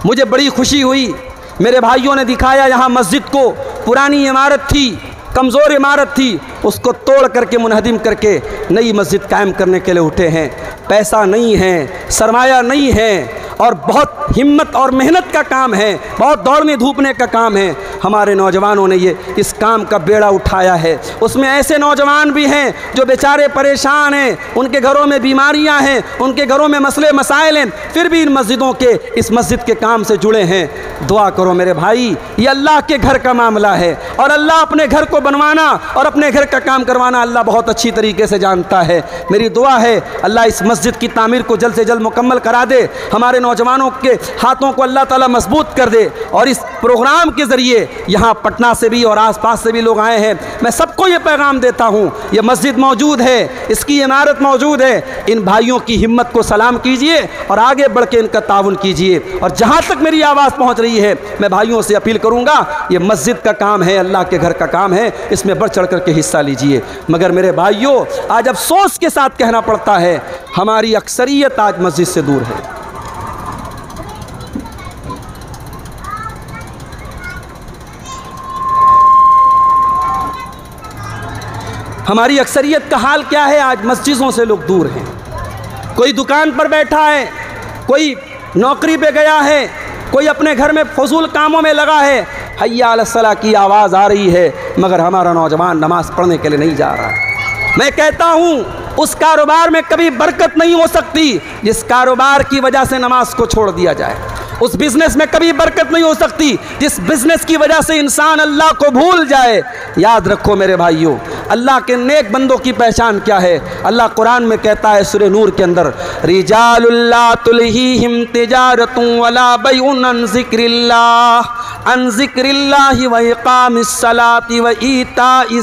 मुझे बड़ी खुशी हुई। मेरे भाइयों ने दिखाया यहाँ मस्जिद को। पुरानी इमारत थी, कमज़ोर इमारत थी। उसको तोड़ करके, मुनहदिम करके नई मस्जिद कायम करने के लिए उठे हैं। पैसा नहीं है, सरमाया नहीं है। और बहुत हिम्मत और मेहनत का काम है, बहुत दौड़ने धूपने का काम है। हमारे नौजवानों ने ये, इस काम का बेड़ा उठाया है। उसमें ऐसे नौजवान भी हैं जो बेचारे परेशान हैं, उनके घरों में बीमारियाँ हैं, उनके घरों में मसले मसाइल हैं, फिर भी इन मस्जिदों के, इस मस्जिद के काम से जुड़े हैं। दुआ करो मेरे भाई, ये अल्लाह के घर का मामला है। और अल्लाह अपने घर को बनवाना और अपने घर का काम करवाना अल्लाह बहुत अच्छी तरीके से जानता है। मेरी दुआ है, अल्लाह इस मस्जिद की तामीर को जल्द से जल्द मुकम्मल करा दे। हमारे नौजवानों के हाथों को अल्लाह ताला मज़बूत कर दे और इस प्रोग्राम के ज़रिए यहाँ पटना से भी और आसपास से भी लोग आए हैं। मैं सबको ये पैगाम देता हूँ, ये मस्जिद मौजूद है, इसकी इमारत मौजूद है। इन भाइयों की हिम्मत को सलाम कीजिए और आगे बढ़ के इनका ताउन कीजिए। और जहाँ तक मेरी आवाज़ पहुँच रही है, मैं भाइयों से अपील करूँगा, ये मस्जिद का काम है, अल्लाह के घर का काम है, इसमें बढ़ चढ़ करके हिस्सा लीजिए। मगर मेरे भाइयों, आज अफसोस के साथ कहना पड़ता है, हमारी अक्सरियत आज मस्जिद से दूर है। हमारी अक्सरियत का हाल क्या है? आज मस्जिदों से लोग दूर हैं। कोई दुकान पर बैठा है, कोई नौकरी पे गया है, कोई अपने घर में फजूल कामों में लगा है, हैया अलसला की आवाज़ आ रही है, मगर हमारा नौजवान नमाज़ पढ़ने के लिए नहीं जा रहा है। मैं कहता हूँ, उस कारोबार में कभी बरकत नहीं हो सकती, जिस कारोबार की वजह से नमाज़ को छोड़ दिया जाए। उस बिज़नेस में कभी बरकत नहीं हो सकती, जिस बिज़नेस की वजह से इंसान अल्लाह को भूल जाए। याद रखो मेरे भाइयों, अल्लाह के नेक बंदों की पहचान क्या है? अल्लाह कुरान में कहता है सुर नूर के अंदर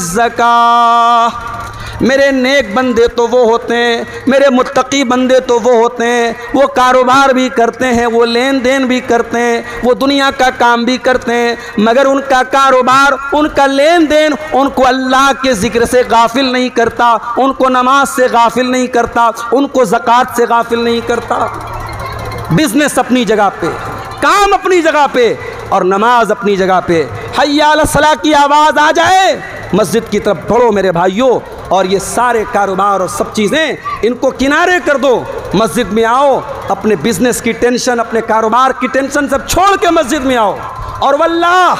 ज़कात मेरे नेक बंदे तो वो होते हैं, मेरे मुत्तकी बंदे तो वो होते हैं, वो कारोबार भी करते हैं, वो लेन देन भी करते हैं, वो दुनिया का काम भी करते हैं, मगर उनका कारोबार, उनका लेन देन उनको अल्लाह के ज़िक्र से गाफिल नहीं करता, उनको नमाज़ से गाफिल नहीं करता, उनको ज़क़़त से गाफिल नहीं करता। बिज़नेस अपनी जगह पे, काम अपनी जगह पे और नमाज़ अपनी जगह पे। हयाल सलाह की आवाज़ आ जाए, मस्जिद की तरफ़ बढ़ो मेरे भाइयों और ये सारे कारोबार और सब चीज़ें इनको किनारे कर दो। मस्जिद में आओ, अपने बिज़नेस की टेंशन अपने कारोबार की टेंशन सब छोड़ के मस्जिद में आओ। और वल्लाह,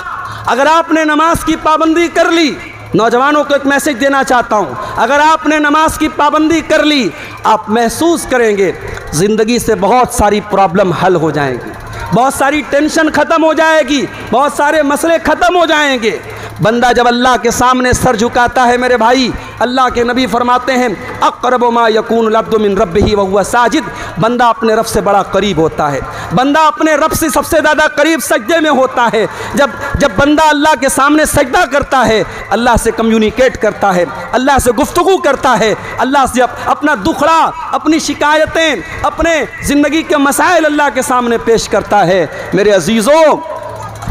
अगर आपने नमाज़ की पाबंदी कर ली, नौजवानों को एक मैसेज देना चाहता हूँ, अगर आपने नमाज़ की पाबंदी कर ली, आप महसूस करेंगे, ज़िंदगी से बहुत सारी प्रॉब्लम हल हो जाएँगी। बहुत सारी टेंशन ख़त्म हो जाएगी, बहुत सारे मसले ख़त्म हो जाएँगे। बंदा जब अल्लाह के सामने सर झुकाता है, मेरे भाई अल्लाह के नबी फरमाते हैं अकरब मा यकून लब्दमिन रब ही वह साजिद। बंदा अपने रब से बड़ा करीब होता है। बंदा अपने रब से सबसे ज़्यादा करीब सजदे में होता है। जब जब बंदा अल्लाह के सामने सजदा करता है अल्लाह से कम्युनिकेट करता है अल्लाह से गुफ्तु करता है अल्लाह से अप, अपना दुखड़ा अपनी शिकायतें अपने ज़िंदगी के मसाइल अल्लाह के सामने पेश करता है। मेरे अजीज़ों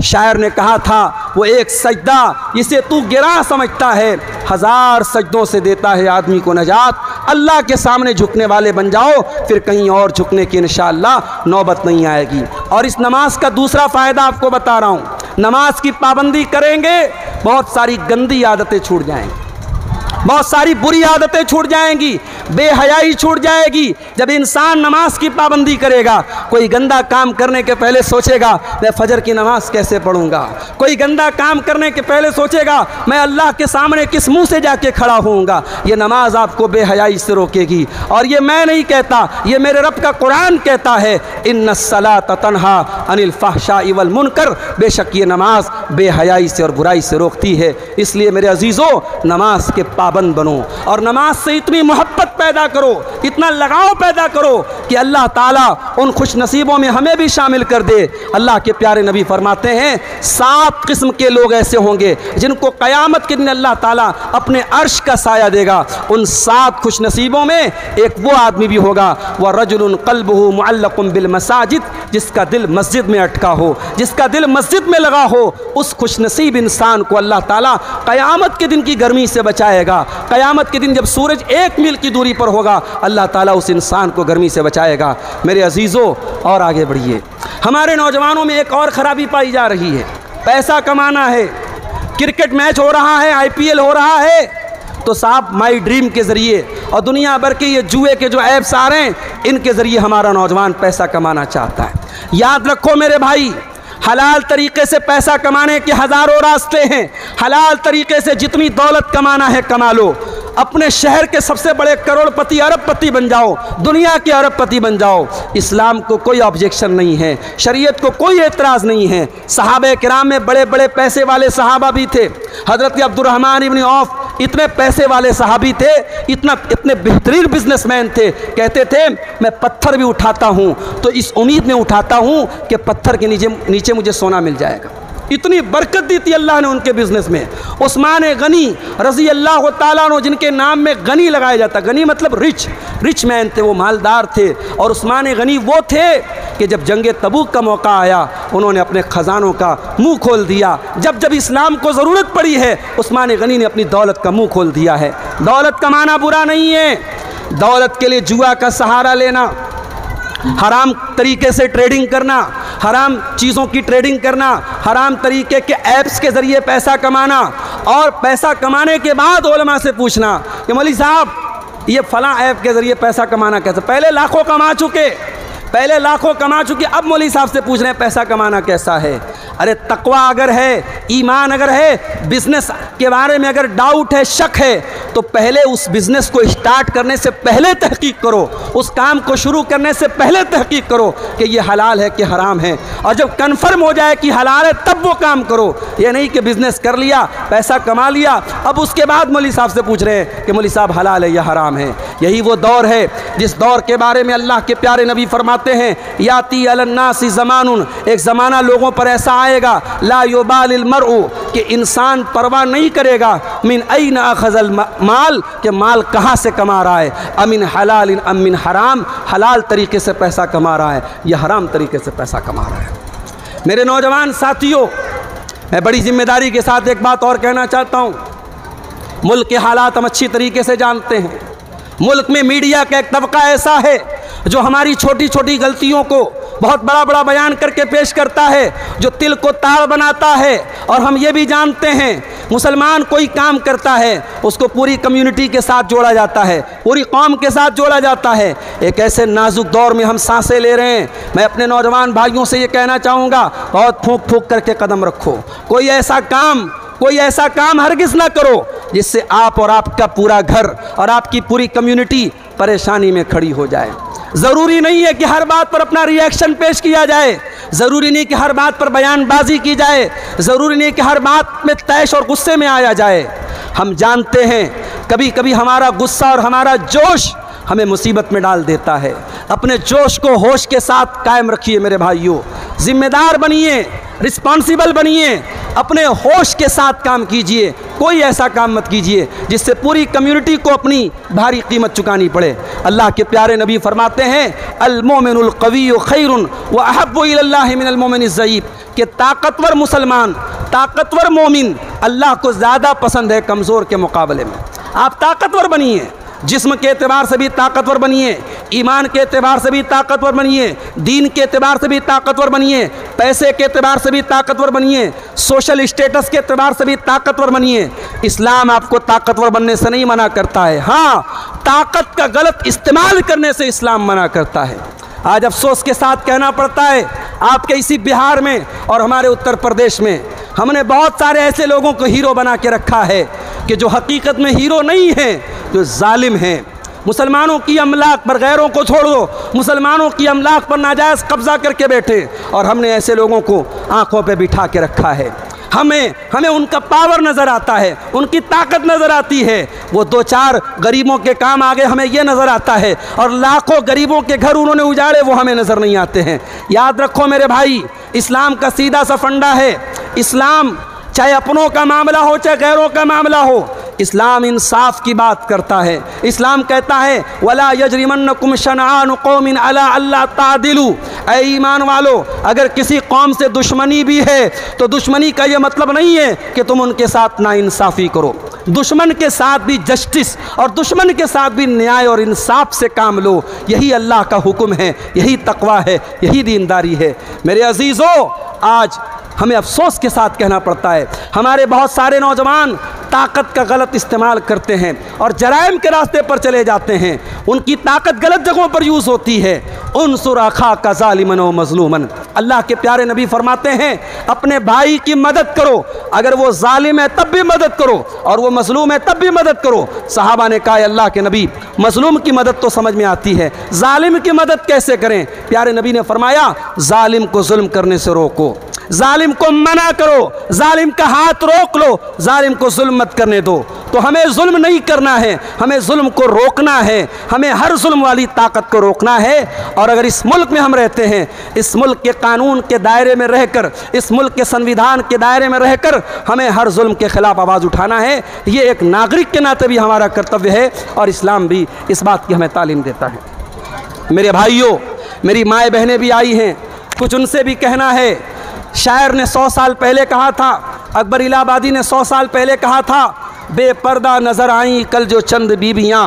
शायर ने कहा था, वो एक सजदा, इसे तू गिरा समझता है। हज़ार सजदों से देता है आदमी को नजात। अल्लाह के सामने झुकने वाले बन जाओ, फिर कहीं और झुकने की इन नौबत नहीं आएगी। और इस नमाज़ का दूसरा फ़ायदा आपको बता रहा हूँ। नमाज़ की पाबंदी करेंगे, बहुत सारी गंदी आदतें छूट जाएँगी। बहुत सारी बुरी आदतें छूट जाएँगी, बेहयाई छूट जाएगी। जब इंसान नमाज़ की पाबंदी करेगा, कोई गंदा काम करने के पहले सोचेगा, मैं फजर की नमाज़ कैसे पढ़ूँगा? कोई गंदा काम करने के पहले सोचेगा, मैं अल्लाह के सामने किस मुँह से जाके खड़ा होऊँगा? ये नमाज़ आपको बेहयाई से रोकेगी। और ये मैं नहीं कहता, ये मेरे रब का कुरान कहता है इन सला तनहा अनिल फाहशा इवल मुनकर। बेशक ये नमाज़ बेहयाई से और बुराई से रोकती है। इसलिए मेरे अजीज़ों, नमाज़ के पाबंद बनो और नमाज़ से इतनी मोहब्बत पैदा करो, इतना लगाव पैदा करो कि अल्लाह ताला उन खुश नसीबों में हमें भी शामिल कर दे। अल्लाह के प्यारे नबी फरमाते हैं, सात किस्म के लोग ऐसे होंगे जिनको क़यामत के दिन अल्लाह ताला अपने अर्श का साया देगा। उन सात खुश नसीबों में एक वो आदमी भी होगा, वह रजुल कल्ब हो बिल मसाजिद, जिसका दिल मस्जिद में अटका हो, जिसका दिल मस्जिद में लगा हो, उस खुश नसीब इंसान को अल्लाह ताला क़यामत के दिन की गर्मी से बचाएगा। क़यामत के दिन जब सूरज एक मील की दूरी पर होगा, अल्लाह ताला उस इंसान को गर्मी से बचाएगा। मेरे अजीज़ों, और आगे बढ़िए। हमारे नौजवानों में एक और ख़राबी पाई जा रही है। पैसा कमाना है, क्रिकेट मैच हो रहा है, आईपीएल हो रहा है तो साहब माई ड्रीम के ज़रिए, और दुनिया भर के ये जुए के जो ऐप्स आ रहे हैं, इनके ज़रिए हमारा नौजवान पैसा कमाना चाहता है। याद रखो मेरे भाई हलाल तरीके से पैसा कमाने के हज़ारों रास्ते हैं। हलाल तरीके से जितनी दौलत कमाना है कमा लो। अपने शहर के सबसे बड़े करोड़पति अरबपति बन जाओ, दुनिया के अरबपति बन जाओ। इस्लाम को कोई ऑब्जेक्शन नहीं है, शरीयत को कोई एतराज़ नहीं है। सहाब कराम में बड़े बड़े पैसे वाले साहबा भी थे। हज़रत अब्दुलरहमान इबन औफ इतने पैसे वाले साहबी थे, इतना, इतने बेहतरीन बिजनेसमैन थे। कहते थे, मैं पत्थर भी उठाता हूँ। तो इस उम्मीद में उठाता हूँ कि पत्थर के नीचे नीचे मुझे सोना मिल जाएगा। इतनी बरकत दी थी अल्लाह ने उनके बिज़नेस में। उस्मान गनी रज़ी अल्लाह तु जिनके नाम में गनी लगाया जाता, गनी मतलब रिच रिच मैन थे, वो मालदार थे, और उस्मान गनी वो थे कि जब जंग तबूक का मौका आया, उन्होंने अपने ख़जानों का मुँह खोल दिया। जब जब इस्लाम को ज़रूरत पड़ी है, उस्मान गनी ने अपनी दौलत का मुँह खोल दिया है। दौलत कमाना बुरा नहीं है। दौलत के लिए जुआ का सहारा लेना, हराम तरीके से ट्रेडिंग करना हराम चीज़ों की ट्रेडिंग करना, हराम तरीके के ऐप्स के ज़रिए पैसा कमाना और पैसा कमाने के बाद ओलमा से पूछना कि मौली साहब, ये फ़लाँ ऐप के ज़रिए पैसा कमाना कैसे? पहले लाखों कमा चुके, पहले लाखों कमा चुके, अब मौली साहब से पूछ रहे हैं, पैसा कमाना कैसा है? अरे तकवा अगर है, ईमान अगर है बिज़नेस के बारे में अगर डाउट है, शक है तो पहले उस बिज़नेस को स्टार्ट करने से पहले तहकीक करो। उस काम को शुरू करने से पहले तहकीक करो कि ये हलाल है कि हराम है। और जब कन्फर्म हो जाए कि हलाल है, तब वो काम करो। ये नहीं कि बिज़नेस कर लिया, पैसा कमा लिया, अब उसके बाद मौली साहब से पूछ रहे हैं कि मौली साहब हलाल है या हराम है। यही वो दौर है जिस दौर के बारे में अल्लाह के प्यारे नबी फरमाते हैं, याती अलन्नासी जमान एक ज़माना लोगों पर ऐसा आएगा, ला योबाल मरऊ कि इंसान परवाह नहीं करेगा, मिन अन अखजल माल, के माल कहाँ से कमा रहा है, अमिन हलाल अमिन हराम, हलाल तरीके से पैसा कमा रहा है, या हराम तरीके से पैसा कमा रहा है। मेरे नौजवान साथियों, मैं बड़ी ज़िम्मेदारी के साथ एक बात और कहना चाहता हूँ, मुल्क के हालात हम अच्छी तरीके से जानते हैं। मुल्क में मीडिया का एक तबका ऐसा है जो हमारी छोटी छोटी गलतियों को बहुत बड़ा बड़ा बयान करके पेश करता है, जो तिल को ताड़ बनाता है। और हम ये भी जानते हैं, मुसलमान कोई काम करता है, उसको पूरी कम्युनिटी के साथ जोड़ा जाता है, पूरी कौम के साथ जोड़ा जाता है। एक ऐसे नाजुक दौर में हम साँसें ले रहे हैं। मैं अपने नौजवान भाइयों से ये कहना चाहूँगा, बहुत फूक फूक करके कदम रखो। कोई ऐसा काम कोई ऐसा काम हरगिज ना करो जिससे आप और आपका पूरा घर और आपकी पूरी कम्युनिटी परेशानी में खड़ी हो जाए। ज़रूरी नहीं है कि हर बात पर अपना रिएक्शन पेश किया जाए। ज़रूरी नहीं कि हर बात पर बयानबाजी की जाए। ज़रूरी नहीं कि हर बात में तैश और गुस्से में आया जाए। हम जानते हैं कभी कभी हमारा गुस्सा और हमारा जोश हमें मुसीबत में डाल देता है। अपने जोश को होश के साथ कायम रखिए मेरे भाइयों। ज़िम्मेदार बनिए, रिस्पॉन्सिबल बनिए। अपने होश के साथ काम कीजिए। कोई ऐसा काम मत कीजिए, जिससे पूरी कम्युनिटी को अपनी भारी कीमत चुकानी पड़े। अल्लाह के प्यारे नबी फरमाते हैं अलमोमिनकवी खैर व अहबिनमिन ज़यीब। के ताकतवर मुसलमान, ताकतवर मोमिन अल्लाह को ज़्यादा पसंद है कमज़ोर के मुकाबले में। आप ताकतवर बनिए। जिस्म के अतबार से भी ताकतवर बनिए, ईमान के अतबार से भी ताकतवर बनिए, दीन के अतबार से भी ताकतवर बनिए, पैसे के अतबार से भी ताकतवर बनिए, सोशल स्टेटस के अतबार से भी ताकतवर बनिए। इस्लाम आपको ताकतवर बनने से नहीं मना करता है। हाँ ताकत का गलत इस्तेमाल करने से इस्लाम मना करता है। आज अफसोस के साथ कहना पड़ता है, आपके इसी बिहार में और हमारे उत्तर प्रदेश में, हमने बहुत सारे ऐसे लोगों को हीरो बना के रखा है कि जो हकीकत में हीरो नहीं है, जो जालिम हैं। मुसलमानों की अमलाक पर गैरों को छोड़ दो, मुसलमानों की अमलाक पर नाजायज़ कब्ज़ा करके बैठे और हमने ऐसे लोगों को आँखों पे बिठा के रखा है। हमें हमें उनका पावर नज़र आता है, उनकी ताकत नज़र आती है। वो दो चार गरीबों के काम आगे हमें ये नज़र आता है और लाखों गरीबों के घर उन्होंने उजाड़े, वो हमें नज़र नहीं आते हैं। याद रखो मेरे भाई, इस्लाम का सीधा सा फंडा है। इस्लाम चाहे अपनों का मामला हो, चाहे गैरों का मामला हो इस्लाम इंसाफ की बात करता है। इस्लाम कहता है, वला यजरिमन कुमशनान कौमिन अला अल्लाह तादिलू। ए ईमान वालो, अगर किसी कौम से दुश्मनी भी है तो दुश्मनी का ये मतलब नहीं है कि तुम उनके साथ ना इंसाफ़ी करो। दुश्मन के साथ भी जस्टिस और दुश्मन के साथ भी न्याय और इंसाफ से काम लो। यही अल्लाह का हुक्म है, यही तकवा है, यही दीनदारी है। मेरे अजीज़ों, आज हमें अफसोस के साथ कहना पड़ता है। हमारे बहुत सारे नौजवान ताकत का गलत इस्तेमाल करते हैं और जराइम के रास्ते पर चले जाते हैं। उनकी ताकत गलत जगहों पर यूज़ होती है। उन सुराखा का ालिमन व मजलूमन। अल्लाह के प्यारे नबी फरमाते हैं, अपने भाई की मदद करो। अगर वो ालिम है, तब भी मदद करो। और वो मजलूम है, तब भी मदद करो। साहबा ने कहा अल्लाह के नबी, मजलूम की मदद तो समझ में आती है। ालिम की मदद कैसे करें? प्यारे नबी ने फरमाया ालिम को जुल्म करने से रोको। जालिम को मना करो। जालिम का हाथ रोक लो। जालिम को जुल्म मत करने दो। तो हमें जुल्म नहीं करना है, हमें जुल्म को रोकना है, हमें हर जुल्म वाली ताकत को रोकना है। और अगर इस मुल्क में हम रहते हैं, इस मुल्क के कानून के दायरे में रहकर, इस मुल्क के संविधान के दायरे में रहकर हमें हर जुल्म के ख़िलाफ़ आवाज़ उठाना है, ये एक नागरिक के नाते भी हमारा कर्तव्य है और इस्लाम भी इस बात की हमें तालीम देता है। मेरे भाइयों, मेरी माएँ बहनें भी आई हैं, कुछ उनसे भी कहना है शायर ने सौ साल पहले कहा था, अकबर इलाहाबादी ने सौ साल पहले कहा था, बेपर्दा नज़र आई कल जो चंद बीबियाँ,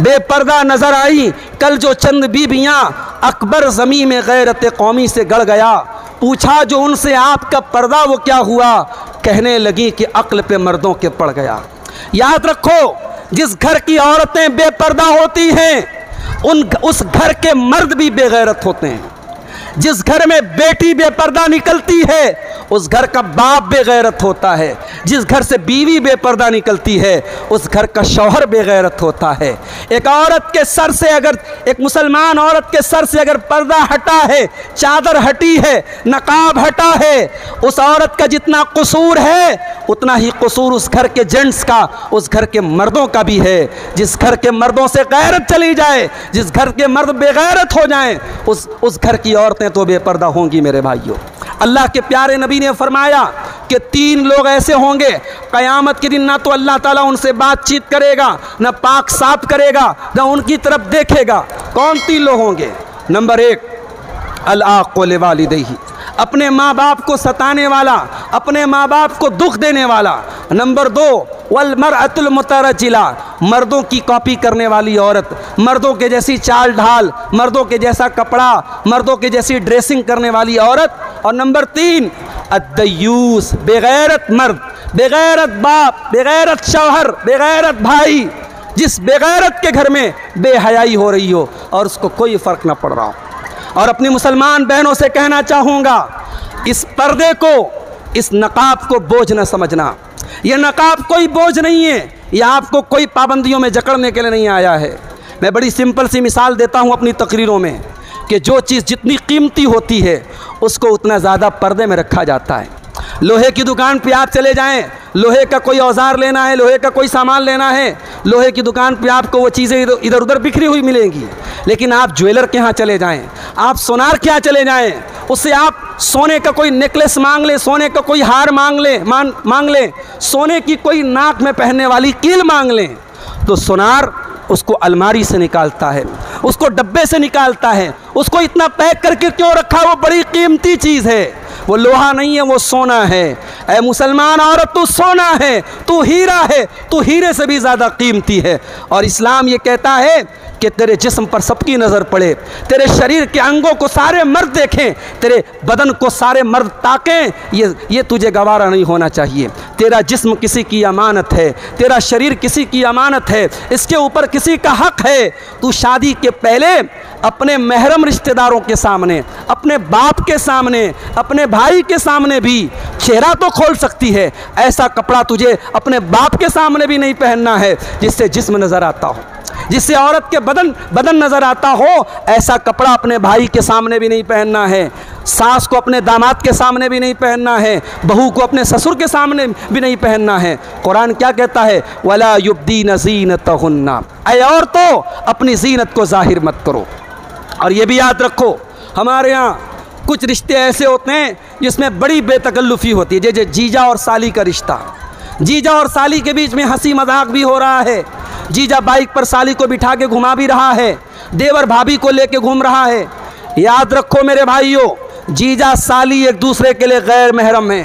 बेपर्दा नज़र आई कल जो चंद बीबियाँ, अकबर ज़मी में गैरत कौमी से गड़ गया। पूछा जो उनसे आपका पर्दा वो क्या हुआ? कहने लगी कि अक्ल पे मर्दों के पड़ गया। याद रखो, जिस घर की औरतें बेपर्दा होती हैं, उन उस घर के मर्द भी बेगैरत होते हैं। जिस घर में बेटी बेपर्दा निकलती है उस घर का बाप बेगैरत होता है। जिस घर से बीवी बेपर्दा निकलती है, उस घर का शौहर बेगैरत होता है। एक औरत के सर से अगर, एक मुसलमान औरत के सर से अगर पर्दा हटा है, चादर हटी है, नकाब हटा है, उस औरत का जितना कसूर है, उतना ही कसूर उस घर के जेंट्स का, उस घर के मर्दों का भी है। जिस घर के मर्दों से गैरत चली जाए, जिस घर के मर्द बेगैरत हो जाएँ, उस उस घर की औरतें तो बेपर्दा होंगी मेरे भाइयों। अल्लाह के प्यारे नबी ने फरमाया कि तीन लोग ऐसे होंगे, क़यामत के दिन ना तो अल्लाह ताला उनसे बातचीत करेगा, ना पाक साफ़ करेगा, ना उनकी तरफ़ देखेगा। कौन तीन लोग होंगे? नंबर एक अलाक़ोल वालदही अपने माँ बाप को सताने वाला, अपने माँ बाप को दुख देने वाला। नंबर दो वलमर अतुलमतरजिला मर्दों की कॉपी करने वाली औरत। मर्दों के जैसी चाल ढाल, मर्दों के जैसा कपड़ा, मर्दों के जैसी ड्रेसिंग करने वाली औरत। और नंबर तीन अदयूस बेगैरत मर्द, बेगैरत बाप, बेगैरत शौहर, बेगैरत भाई, जिस बेगैरत के घर में बेहयाई हो रही हो और उसको कोई फ़र्क ना पड़ रहा हो। और अपनी मुसलमान बहनों से कहना चाहूँगा, इस पर्दे को, इस नकाब को बोझ न समझना। यह नकाब कोई बोझ नहीं है यह आपको कोई पाबंदियों में जकड़ने के लिए नहीं आया है। मैं बड़ी सिंपल सी मिसाल देता हूँ अपनी तकरीरों में, कि जो चीज़ जितनी कीमती होती है, उसको उतना ज़्यादा पर्दे में रखा जाता है। लोहे की दुकान पे आप चले जाएँ। लोहे का कोई औज़ार लेना है, लोहे का कोई सामान लेना है, लोहे की दुकान पे आपको वो चीज़ें इधर उधर बिखरी हुई मिलेंगी। लेकिन आप ज्वेलर के यहाँ चले जाएँ, आप सोनार के यहाँ चले जाएँ, उससे आप सोने का कोई नेकलेस मांग लें, सोने का कोई हार मांग लें, मान, मांग लें, सोने की कोई नाक में पहनने वाली कील मांग लें तो सोनार उसको अलमारी से निकालता है, उसको डब्बे से निकालता है, उसको इतना पैक करके क्यों रखा? वो बड़ी कीमती चीज़ है। वो लोहा नहीं है, वो सोना है। ए मुसलमान औरत, तू सोना है, तू हीरा है, तू हीरे से भी ज़्यादा कीमती है। और इस्लाम ये कहता है कि तेरे जिस्म पर सबकी नज़र पड़े, तेरे शरीर के अंगों को सारे मर्द देखें, तेरे बदन को सारे मर्द ताकें, ये ये तुझे गवारा नहीं होना चाहिए। तेरा जिस्म किसी की अमानत है, तेरा शरीर किसी की अमानत है, इसके ऊपर किसी का हक है। तू शादी के पहले अपने महरम रिश्तेदारों के सामने, अपने बाप के सामने, अपने भाई के सामने भी चेहरा तो खोल सकती है। ऐसा कपड़ा तुझे अपने बाप के सामने भी नहीं पहनना है, जिससे जिस्म नज़र आता हो। जिससे औरत के बदन बदन नज़र आता हो, ऐसा कपड़ा अपने भाई के सामने भी नहीं पहनना है। सास को अपने दामाद के सामने भी नहीं पहनना है। बहू को अपने ससुर के सामने भी नहीं पहनना है। कुरान क्या कहता है? वला युब्दी नजीन तहन्ना अय और तो अपनी जीनत को ज़ाहिर मत करो। और ये भी याद रखो, हमारे यहाँ कुछ रिश्ते ऐसे होते हैं जिसमें बड़ी बेतकल्लुफ़ी होती है। जैसे जीजा और साली का रिश्ता। जीजा और साली के बीच में हँसी मज़ाक भी हो रहा है। जीजा बाइक पर साली को बिठा के घुमा भी रहा है। देवर भाभी को लेके घूम रहा है। याद रखो मेरे भाइयों, जीजा साली एक दूसरे के लिए गैर महरम है।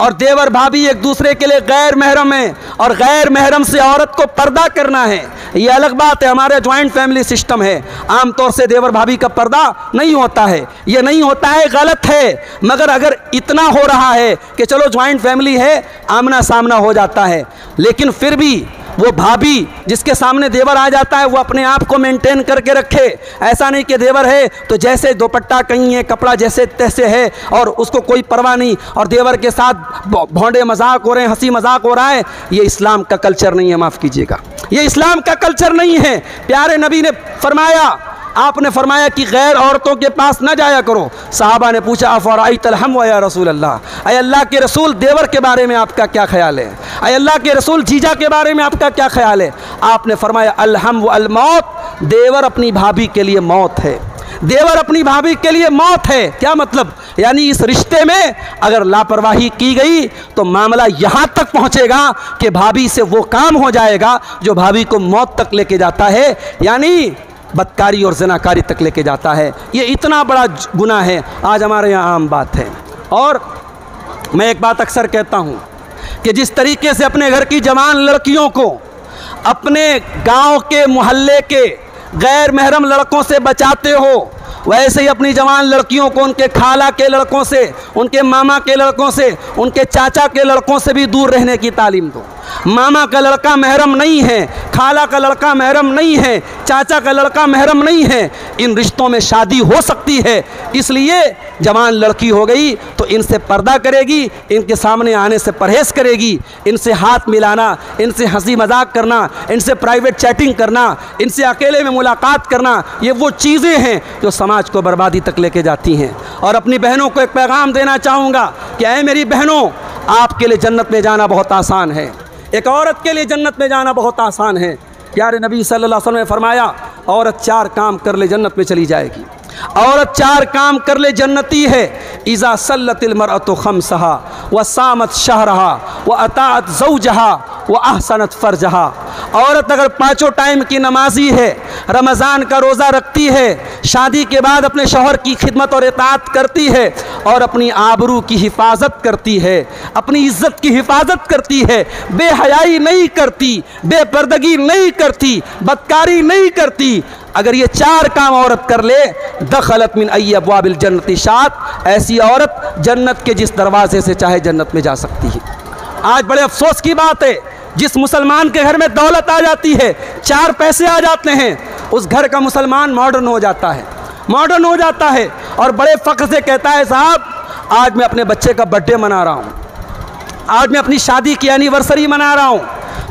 और देवर भाभी एक दूसरे के लिए गैर महरम है और गैर महरम से औरत को पर्दा करना है। ये अलग बात है, हमारे ज्वाइंट फैमिली सिस्टम है। आमतौर से देवर भाभी का पर्दा नहीं होता है। ये नहीं होता है, गलत है। मगर अगर इतना हो रहा है कि चलो ज्वाइंट फैमिली है आमना सामना हो जाता है। लेकिन फिर भी वो भाभी जिसके सामने देवर आ जाता है, वो अपने आप को मेंटेन करके रखे। ऐसा नहीं कि देवर है तो जैसे दोपट्टा कहीं है, कपड़ा जैसे तैसे है, और उसको कोई परवाह नहीं। और देवर के साथ भोंडे मज़ाक हो रहे हैं, हँसी मज़ाक हो रहा है, ये इस्लाम का कल्चर नहीं है, माफ़ कीजिएगा। ये इस्लाम का कल्चर नहीं है। प्यारे नबी ने फरमाया आपने फरमाया कि गैर औरतों के पास ना जाया करो। साहबा ने पूछा अफ़राई तलहम या रसूल अल्लाह अय अल्लाह के रसूल देवर के बारे में आपका क्या ख्याल है? अय अल्लाह के रसूल जीजा के बारे में आपका क्या ख्याल है? आपने फरमाया अलहम व अलमौत देवर अपनी भाभी के लिए मौत है। देवर अपनी भाभी के लिए मौत है। क्या मतलब? यानी इस रिश्ते में अगर लापरवाही की गई तो मामला यहाँ तक पहुँचेगा कि भाभी से वो काम हो जाएगा, जो भाभी को मौत तक लेके जाता है। यानी बदकारी और जनाकारी तक लेके जाता है। ये इतना बड़ा गुना है, आज हमारे यहाँ आम बात है। और मैं एक बात अक्सर कहता हूँ कि जिस तरीके से अपने घर की जवान लड़कियों को, अपने गाँव के मोहल्ले के गैर महरम लड़कों से बचाते हो वैसे ही अपनी जवान लड़कियों को, उनके खाला के लड़कों से, उनके मामा के लड़कों से, उनके चाचा के लड़कों से भी दूर रहने की तालीम दो। मामा का लड़का महरम नहीं है, खाला का लड़का महरम नहीं है, चाचा का लड़का महरम नहीं है, इन रिश्तों में शादी हो सकती है। इसलिए जवान लड़की हो गई तो इनसे पर्दा करेगी, इनके सामने आने से परहेज़ करेगी, इनसे हाथ मिलाना, इनसे हँसी मज़ाक करना, इनसे प्राइवेट चैटिंग करना, इनसे अकेले में मुलाकात करना, ये वो चीज़ें हैं जो समाज को बर्बादी तक लेके जाती हैं। और अपनी बहनों को एक पैगाम देना चाहूँगा कि अय मेरी बहनों, आपके लिए जन्नत में जाना बहुत आसान है। एक औरत के लिए जन्नत में जाना बहुत आसान है। प्यारे नबी सल्लल्लाहु अलैहि वसल्लम ने फरमाया, औरत चार काम कर ले, जन्नत में चली जाएगी। औरत चार काम कर ले जन्नती है। इज़ा सल्लतिल मरअत खम सहा व सामत शाह रहा व अतात जहा व अहसनत फ़रजहा। औरत अगर पाँचों टाइम की नमाजी है, रमज़ान का रोज़ा रखती है, शादी के बाद अपने शोहर की खिदमत और इतात करती है और अपनी आबरू की हिफाजत करती है, अपनी इज़्ज़त की हिफाजत करती है, बेहयाई नहीं करती, बेपर्दगी नहीं करती, बदकारी नहीं करती अगर ये चार काम औरत कर ले, दखलत मिन अबवाबिल जन्नती शात, ऐसी औरत जन्नत के जिस दरवाजे से चाहे जन्नत में जा सकती है। आज बड़े अफसोस की बात है, जिस मुसलमान के घर में दौलत आ जाती है, चार पैसे आ जाते हैं, उस घर का मुसलमान मॉडर्न हो जाता है। मॉडर्न हो जाता है, और बड़े फ़ख्र से कहता है, साहब, आज मैं अपने बच्चे का बर्थडे मना रहा हूँ। आज मैं अपनी शादी की एनिवर्सरी मना रहा हूँ।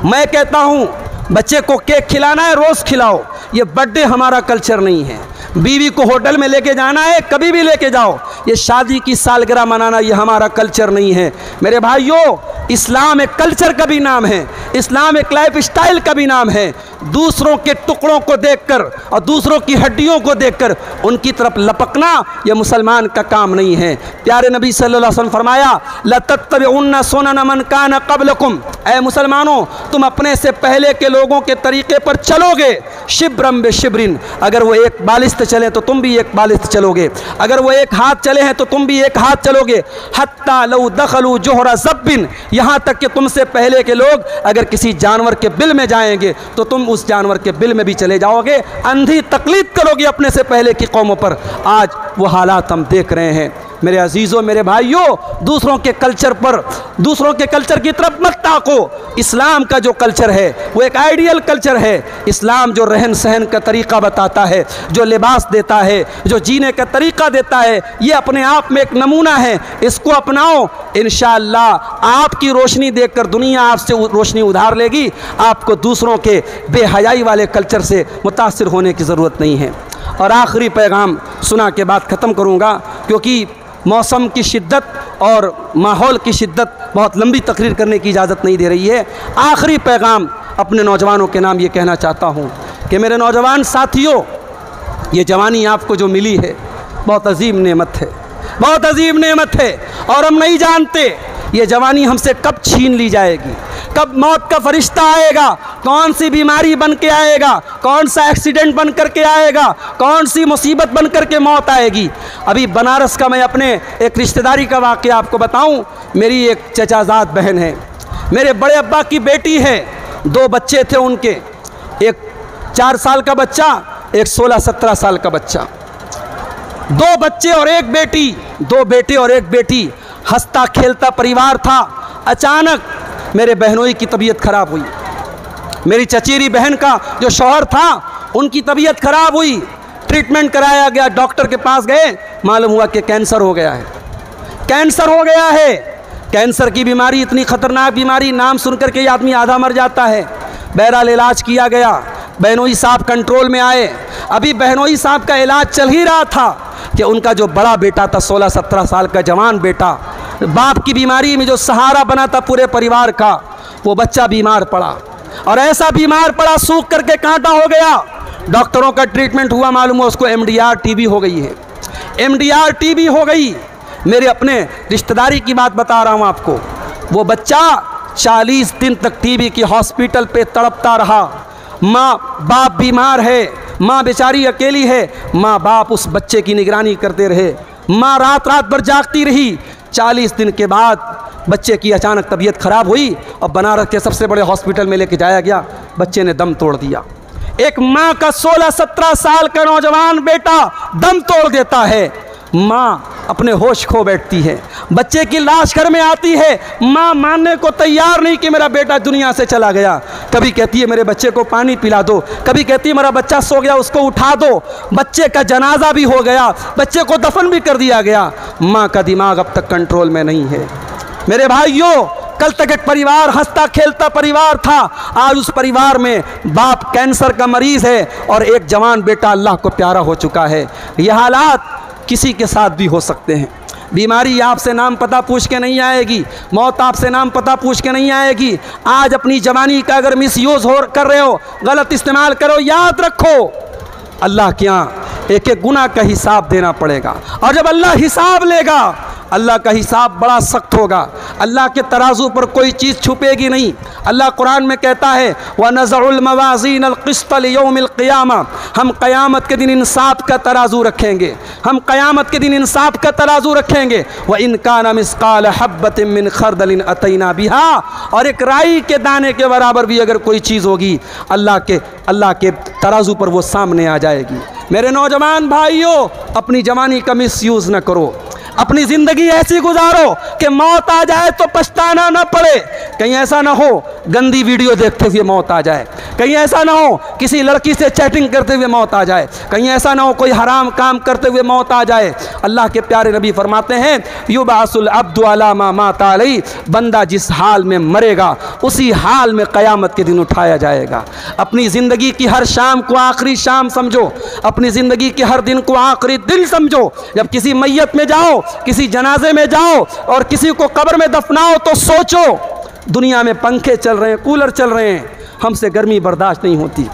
मैं कहता हूँ बच्चे को केक खिलाना है, रोज़ खिलाओ। ये बर्थडे हमारा कल्चर नहीं है। बीवी को होटल में लेके जाना है, कभी भी लेके जाओ। ये शादी की सालगिरह मनाना ये हमारा कल्चर नहीं है। मेरे भाइयों, इस्लाम एक कल्चर का भी नाम है। इस्लाम एक लाइफ स्टाइल का भी नाम है। दूसरों के टुकड़ों को देखकर और दूसरों की हड्डियों को देखकर उनकी तरफ़ लपकना यह मुसलमान का काम नहीं है। प्यारे नबी सल्लल्लाहु अलैहि वसल्लम फरमाया, लतत्तबिउन्ना सुनन मन कान कबलकुम। ए मुसलमानों, तुम अपने से पहले के लोगों के तरीके पर चलोगे, शिब्रम बे शिब्रिन। अगर वो एक बालिस्त चले तो तुम भी एक बालिस्त चलोगे। अगर वो एक हाथ चले हैं तो तुम भी एक हाथ चलोगे। हत्ता लऊ दखलू जोहरा जब्बिन। यहाँ तक कि तुमसे पहले के लोग अगर किसी जानवर के बिल में जाएँगे तो तुम उस जानवर के बिल में भी चले जाओगे। अंधी तकलीफ़ करोगे अपने से पहले की कौमों पर। आज वो हालात हम देख रहे हैं। मेरे अजीज़ों, मेरे भाइयों, दूसरों के कल्चर पर, दूसरों के कल्चर की तरफ़ मत ताको। इस्लाम का जो कल्चर है, वो एक आइडियल कल्चर है। इस्लाम जो रहन सहन का तरीक़ा बताता है, जो लिबास देता है, जो जीने का तरीक़ा देता है, ये अपने आप में एक नमूना है। इसको अपनाओ। इन आपकी रोशनी देखकर दुनिया आपसे रोशनी उधार लेगी। आपको दूसरों के बेहयाई वाले कल्चर से मुतासर होने की ज़रूरत नहीं है। और आखिरी पैगाम सुना के बाद ख़त्म करूँगा, क्योंकि मौसम की शिद्दत और माहौल की शिद्दत बहुत लंबी तकरीर करने की इजाज़त नहीं दे रही है। आखिरी पैगाम अपने नौजवानों के नाम ये कहना चाहता हूँ कि मेरे नौजवान साथियों, ये जवानी आपको जो मिली है, बहुत अजीम नेमत है, बहुत अजीम नेमत है और हम नहीं जानते ये जवानी हमसे कब छीन ली जाएगी? कब मौत का फरिश्ता आएगा? कौन सी बीमारी बन के आएगा? कौन सा एक्सीडेंट बन करके आएगा? कौन सी मुसीबत बन करके मौत आएगी? अभी बनारस का मैं अपने एक रिश्तेदारी का वाक्य आपको बताऊँ। मेरी एक चचाजात बहन है। मेरे बड़े अब्बा की बेटी है। दो बच्चे थे उनके। एक चार साल का बच्चा, एक सोलह सत्रह साल का बच्चा। दो बच्चे और एक बेटी। दो बेटे और एक बेटी। हंसता खेलता परिवार था। अचानक मेरे बहनोई की तबीयत ख़राब हुई। मेरी चचेरी बहन का जो शौहर था, उनकी तबीयत ख़राब हुई। ट्रीटमेंट कराया गया, डॉक्टर के पास गए। मालूम हुआ कि कैंसर हो गया है। कैंसर हो गया है। कैंसर की बीमारी, इतनी ख़तरनाक बीमारी, नाम सुनकर के आदमी आधा मर जाता है। बहरहाल इलाज किया गया। बहनोई साहब कंट्रोल में आए। अभी बहनोई साहब का इलाज चल ही रहा था कि उनका जो बड़ा बेटा था सोलह सत्रह साल का जवान बेटा, बाप की बीमारी में जो सहारा बना था पूरे परिवार का, वो बच्चा बीमार पड़ा। और ऐसा बीमार पड़ा, सूख करके कांटा हो गया। डॉक्टरों का ट्रीटमेंट हुआ, मालूम हुआ उसको M D R T B हो गई है। M D R T B हो गई। मेरे अपने रिश्तेदारी की बात बता रहा हूँ आपको। वो बच्चा चालीस दिन तक टीबी की हॉस्पिटल पे तड़पता रहा। माँ बाप बीमार है, माँ बेचारी अकेली है, माँ बाप उस बच्चे की निगरानी करते रहे। माँ रात रात भर जागती रही। चालीस दिन के बाद बच्चे की अचानक तबीयत ख़राब हुई और बनारस के सबसे बड़े हॉस्पिटल में लेके जाया गया। बच्चे ने दम तोड़ दिया। एक माँ का 16-17 साल का नौजवान बेटा दम तोड़ देता है। माँ अपने होश खो बैठती है। बच्चे की लाश घर में आती है। माँ मानने को तैयार नहीं कि मेरा बेटा दुनिया से चला गया। कभी कहती है, मेरे बच्चे को पानी पिला दो। कभी कहती है, मेरा बच्चा सो गया, उसको उठा दो। बच्चे का जनाजा भी हो गया। बच्चे को दफन भी कर दिया गया। माँ का दिमाग अब तक कंट्रोल में नहीं है। मेरे भाइयों, कल तक एक परिवार, हंसता खेलता परिवार था। आज उस परिवार में बाप कैंसर का मरीज़ है और एक जवान बेटा अल्लाह को प्यारा हो चुका है। यह हालात किसी के साथ भी हो सकते हैं। बीमारी आपसे नाम पता पूछ के नहीं आएगी, मौत आपसे नाम पता पूछ के नहीं आएगी। आज अपनी जवानी का अगर मिस यूज़ हो कर रहे हो, गलत इस्तेमाल करो, याद रखो। अल्लाह के यहाँ एक एक गुना का हिसाब देना पड़ेगा। और जब अल्लाह हिसाब लेगा अल्लाह का हिसाब बड़ा सख्त होगा। अल्लाह के तराजू पर कोई चीज़ छुपेगी नहीं। अल्लाह कुरान में कहता है, व नज़रमवाजीन क़ियामा। हम क़यामत के दिन इंसाफ का तराजू रखेंगे। हम क़यामत के दिन इंसाफ का तराजू रखेंगे। व इनका नमस्काल हब्बत मिन खरदलिन अतना बिहा। और एक राई के दाने के बराबर भी अगर कोई चीज़ होगी, अल्लाह के अल्लाह के तराजू पर वो सामने आ जाएगी। मेरे नौजवान भाइयों, अपनी जवानी का मिस यूज़ न करो। अपनी ज़िंदगी ऐसी गुजारो कि मौत आ जाए तो पछताना ना पड़े। कहीं ऐसा ना हो, गंदी वीडियो देखते हुए मौत आ जाए। कहीं ऐसा ना हो, किसी लड़की से चैटिंग करते हुए मौत आ जाए। कहीं ऐसा ना हो, कोई हराम काम करते हुए मौत आ जाए। अल्लाह के प्यारे नबी फरमाते हैं, युबासुल अब्दुलामा माता बंदा जिस हाल में मरेगा, उसी हाल में क़यामत के दिन उठाया जाएगा। अपनी ज़िंदगी की हर शाम को आखिरी शाम समझो। अपनी ज़िंदगी के हर दिन को आखिरी दिन समझो। जब किसी मैयत में जाओ किसी जनाजे में जाओ और किसी को कब्र में दफनाओ तो सोचो, दुनिया में पंखे चल रहे हैं, कूलर चल रहे हैं, हमसे गर्मी बर्दाश्त नहीं होती।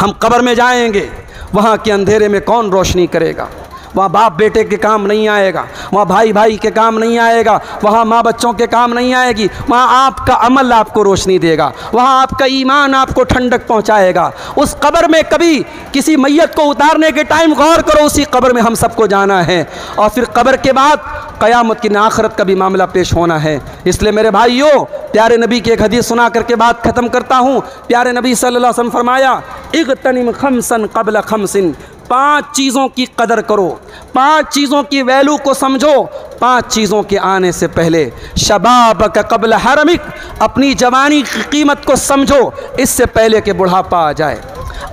हम कब्र में जाएँगे, वहाँ के अंधेरे में कौन रोशनी करेगा? वहाँ बाप बेटे के काम नहीं आएगा, वहाँ भाई भाई के काम नहीं आएगा, वहाँ माँ बच्चों के काम नहीं आएगी, वहाँ आपका अमल आपको रोशनी देगा, वहाँ आपका ईमान आपको ठंडक पहुँचाएगा। उस कब्र में कभी किसी मैयत को उतारने के टाइम गौर करो, उसी कब्र में हम सबको जाना है। और फिर कब्र के बाद क़यामत की आखरत का भी मामला पेश होना है। इसलिए मेरे भाइयों, प्यारे नबी की एक हदीस सुना करके बात ख़त्म करता हूँ। प्यारे नबी सल्लल्लाहु अलैहि वसल्लम फरमाया, इगतनिम खमसन कबल खमसिन। पाँच चीज़ों की कदर करो। पाँच चीज़ों की वैल्यू को समझो। पाँच चीज़ों के आने से पहले शबाब का कबल हरमिक अपनी जवानी की कीमत को समझो। इससे पहले कि बुढ़ापा आ जाए।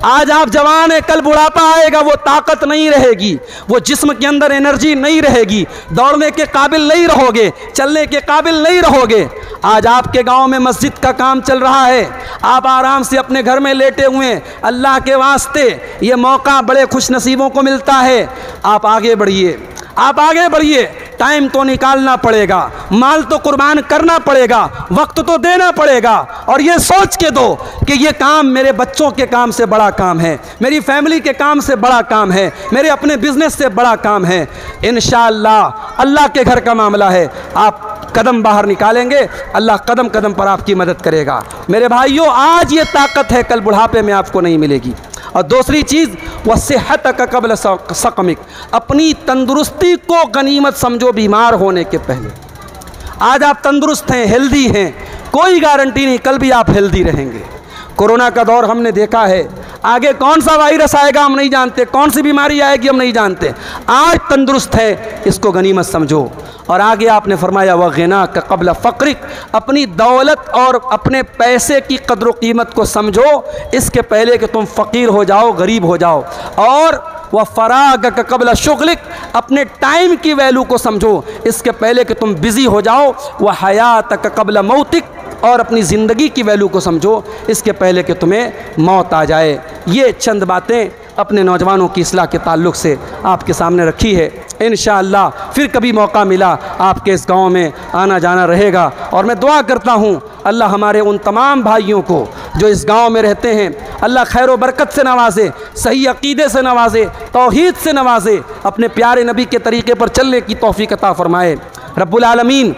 आज आप जवान हैं, कल बुढ़ापा आएगा, वो ताकत नहीं रहेगी, वो जिस्म के अंदर एनर्जी नहीं रहेगी, दौड़ने के काबिल नहीं रहोगे, चलने के काबिल नहीं रहोगे। आज आपके गाँव में मस्जिद का काम चल रहा है, आप आराम से अपने घर में लेटे हुए अल्लाह के वास्ते ये मौका बड़े खुश नसीबों को मिलता है। आप आगे बढ़िए। आप आगे बढ़िए। टाइम तो निकालना पड़ेगा। माल तो कुर्बान करना पड़ेगा। वक्त तो देना पड़ेगा। और ये सोच के दो कि ये काम मेरे बच्चों के काम से बड़ा काम है। मेरी फैमिली के काम से बड़ा काम है। मेरे अपने बिज़नेस से बड़ा काम है। इन अल्लाह के घर का मामला है। आप कदम बाहर निकालेंगे। अल्लाह कदम कदम पर आपकी मदद करेगा। मेरे भाइयों, आज ये ताकत है, कल बुढ़ापे में आपको नहीं मिलेगी। और दूसरी चीज़, वह सेहत का कबल सकमिक। अपनी तंदुरुस्ती को गनीमत समझो बीमार होने के पहले। आज आप तंदुरुस्त हैं, हेल्दी हैं, कोई गारंटी नहीं, कल भी आप हेल्दी रहेंगे। कोरोना का दौर हमने देखा है। आगे कौन सा वायरस आएगा हम नहीं जानते, कौन सी बीमारी आएगी हम नहीं जानते। आज तंदुरुस्त है, इसको गनीमत समझो। और आगे आपने फरमाया, वह गना का कबल फ़क्रिक अपनी दौलत और अपने पैसे की कदर कीमत को समझो। इसके पहले कि तुम फ़कीर हो जाओ, गरीब हो जाओ। और वह फ़राग का कबल शुगलिक अपने टाइम की वैल्यू को समझो। इसके पहले कि तुम बिज़ी हो जाओ, वह हयात का कबल मौतिक। और अपनी ज़िंदगी की वैल्यू को समझो, इसके पहले कि तुम्हें मौत आ जाए। ये चंद बातें अपने नौजवानों की असलाह के ताल्लुक से आपके सामने रखी है। इन फिर कभी मौका मिला, आपके इस गाँव में आना जाना रहेगा। और मैं दुआ करता हूँ, अल्लाह हमारे उन तमाम भाइयों को जो इस गाँव में रहते हैं, अल्लाह खैर बरकत से नवाजे, सही अकीदे से नवाजे, तोहद से नवाजे, अपने प्यारे नबी के तरीके पर चलने की तोफ़ी कता फ़रमाए। रब्बुल आलमीन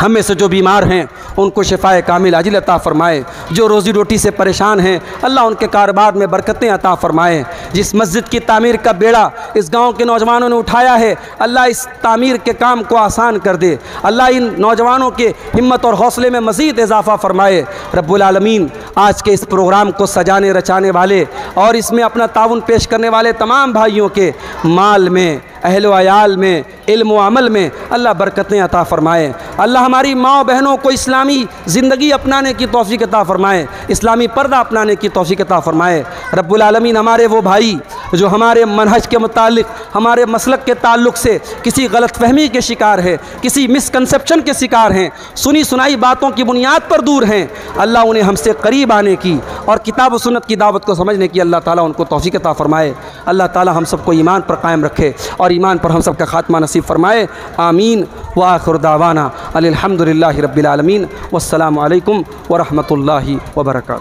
हम में से जो बीमार हैं, उनको शिफाए कामिल अजिल अता फ़रमाए। जो रोज़ी रोटी से परेशान हैं, अल्लाह उनके कारोबार में बरकतें अता फ़रमाए। जिस मस्जिद की तामीर का बेड़ा इस गाँव के नौजवानों ने उठाया है, अल्लाह इस तामीर के काम को आसान कर दे। अल्लाह इन नौजवानों के हिम्मत और हौसले में मज़ीद इजाफ़ा फ़रमाए। रब्बुल आज के इस प्रोग्राम को सजाने रचाने वाले और इसमें अपना ताउन पेश करने वाले तमाम भाइयों के माल में अहल आयाल में, इल्म अमल में अल्लाह बरकतें अता फ़रमाए। अल्लाह हमारी माँ बहनों को इस्लामी ज़िंदगी अपनाने की तोफ़ी अता फ़रमाए। इस्लामी पर्दा अपनाने की तोफ़ी अता फ़रमाए। रब्बुल हमारे वो भाई जो हमारे मनहज के मुतालिक, हमारे मसलक के ताल्लुक से किसी गलत फहमी के शिकार है, किसी मिसकनसप्शन के शिकार हैं, सुनी सुनाई बातों की बुनियाद पर दूर हैं। अल्लाह उन्हें हमसे करीब आने की और किताब सुनत की दावत को समझने की अल्लाह ताला उनको तोफ़ी अता फ़रमाए। अल्लाह ताला हम सबको ईमान पर कायम रखे और ईमान पर हम सब का ख़ात्मा नसीब फरमाए। आमीन। व आखिर अलहमदिल्ला रबीआलमीन वसलम वरहमल वर्का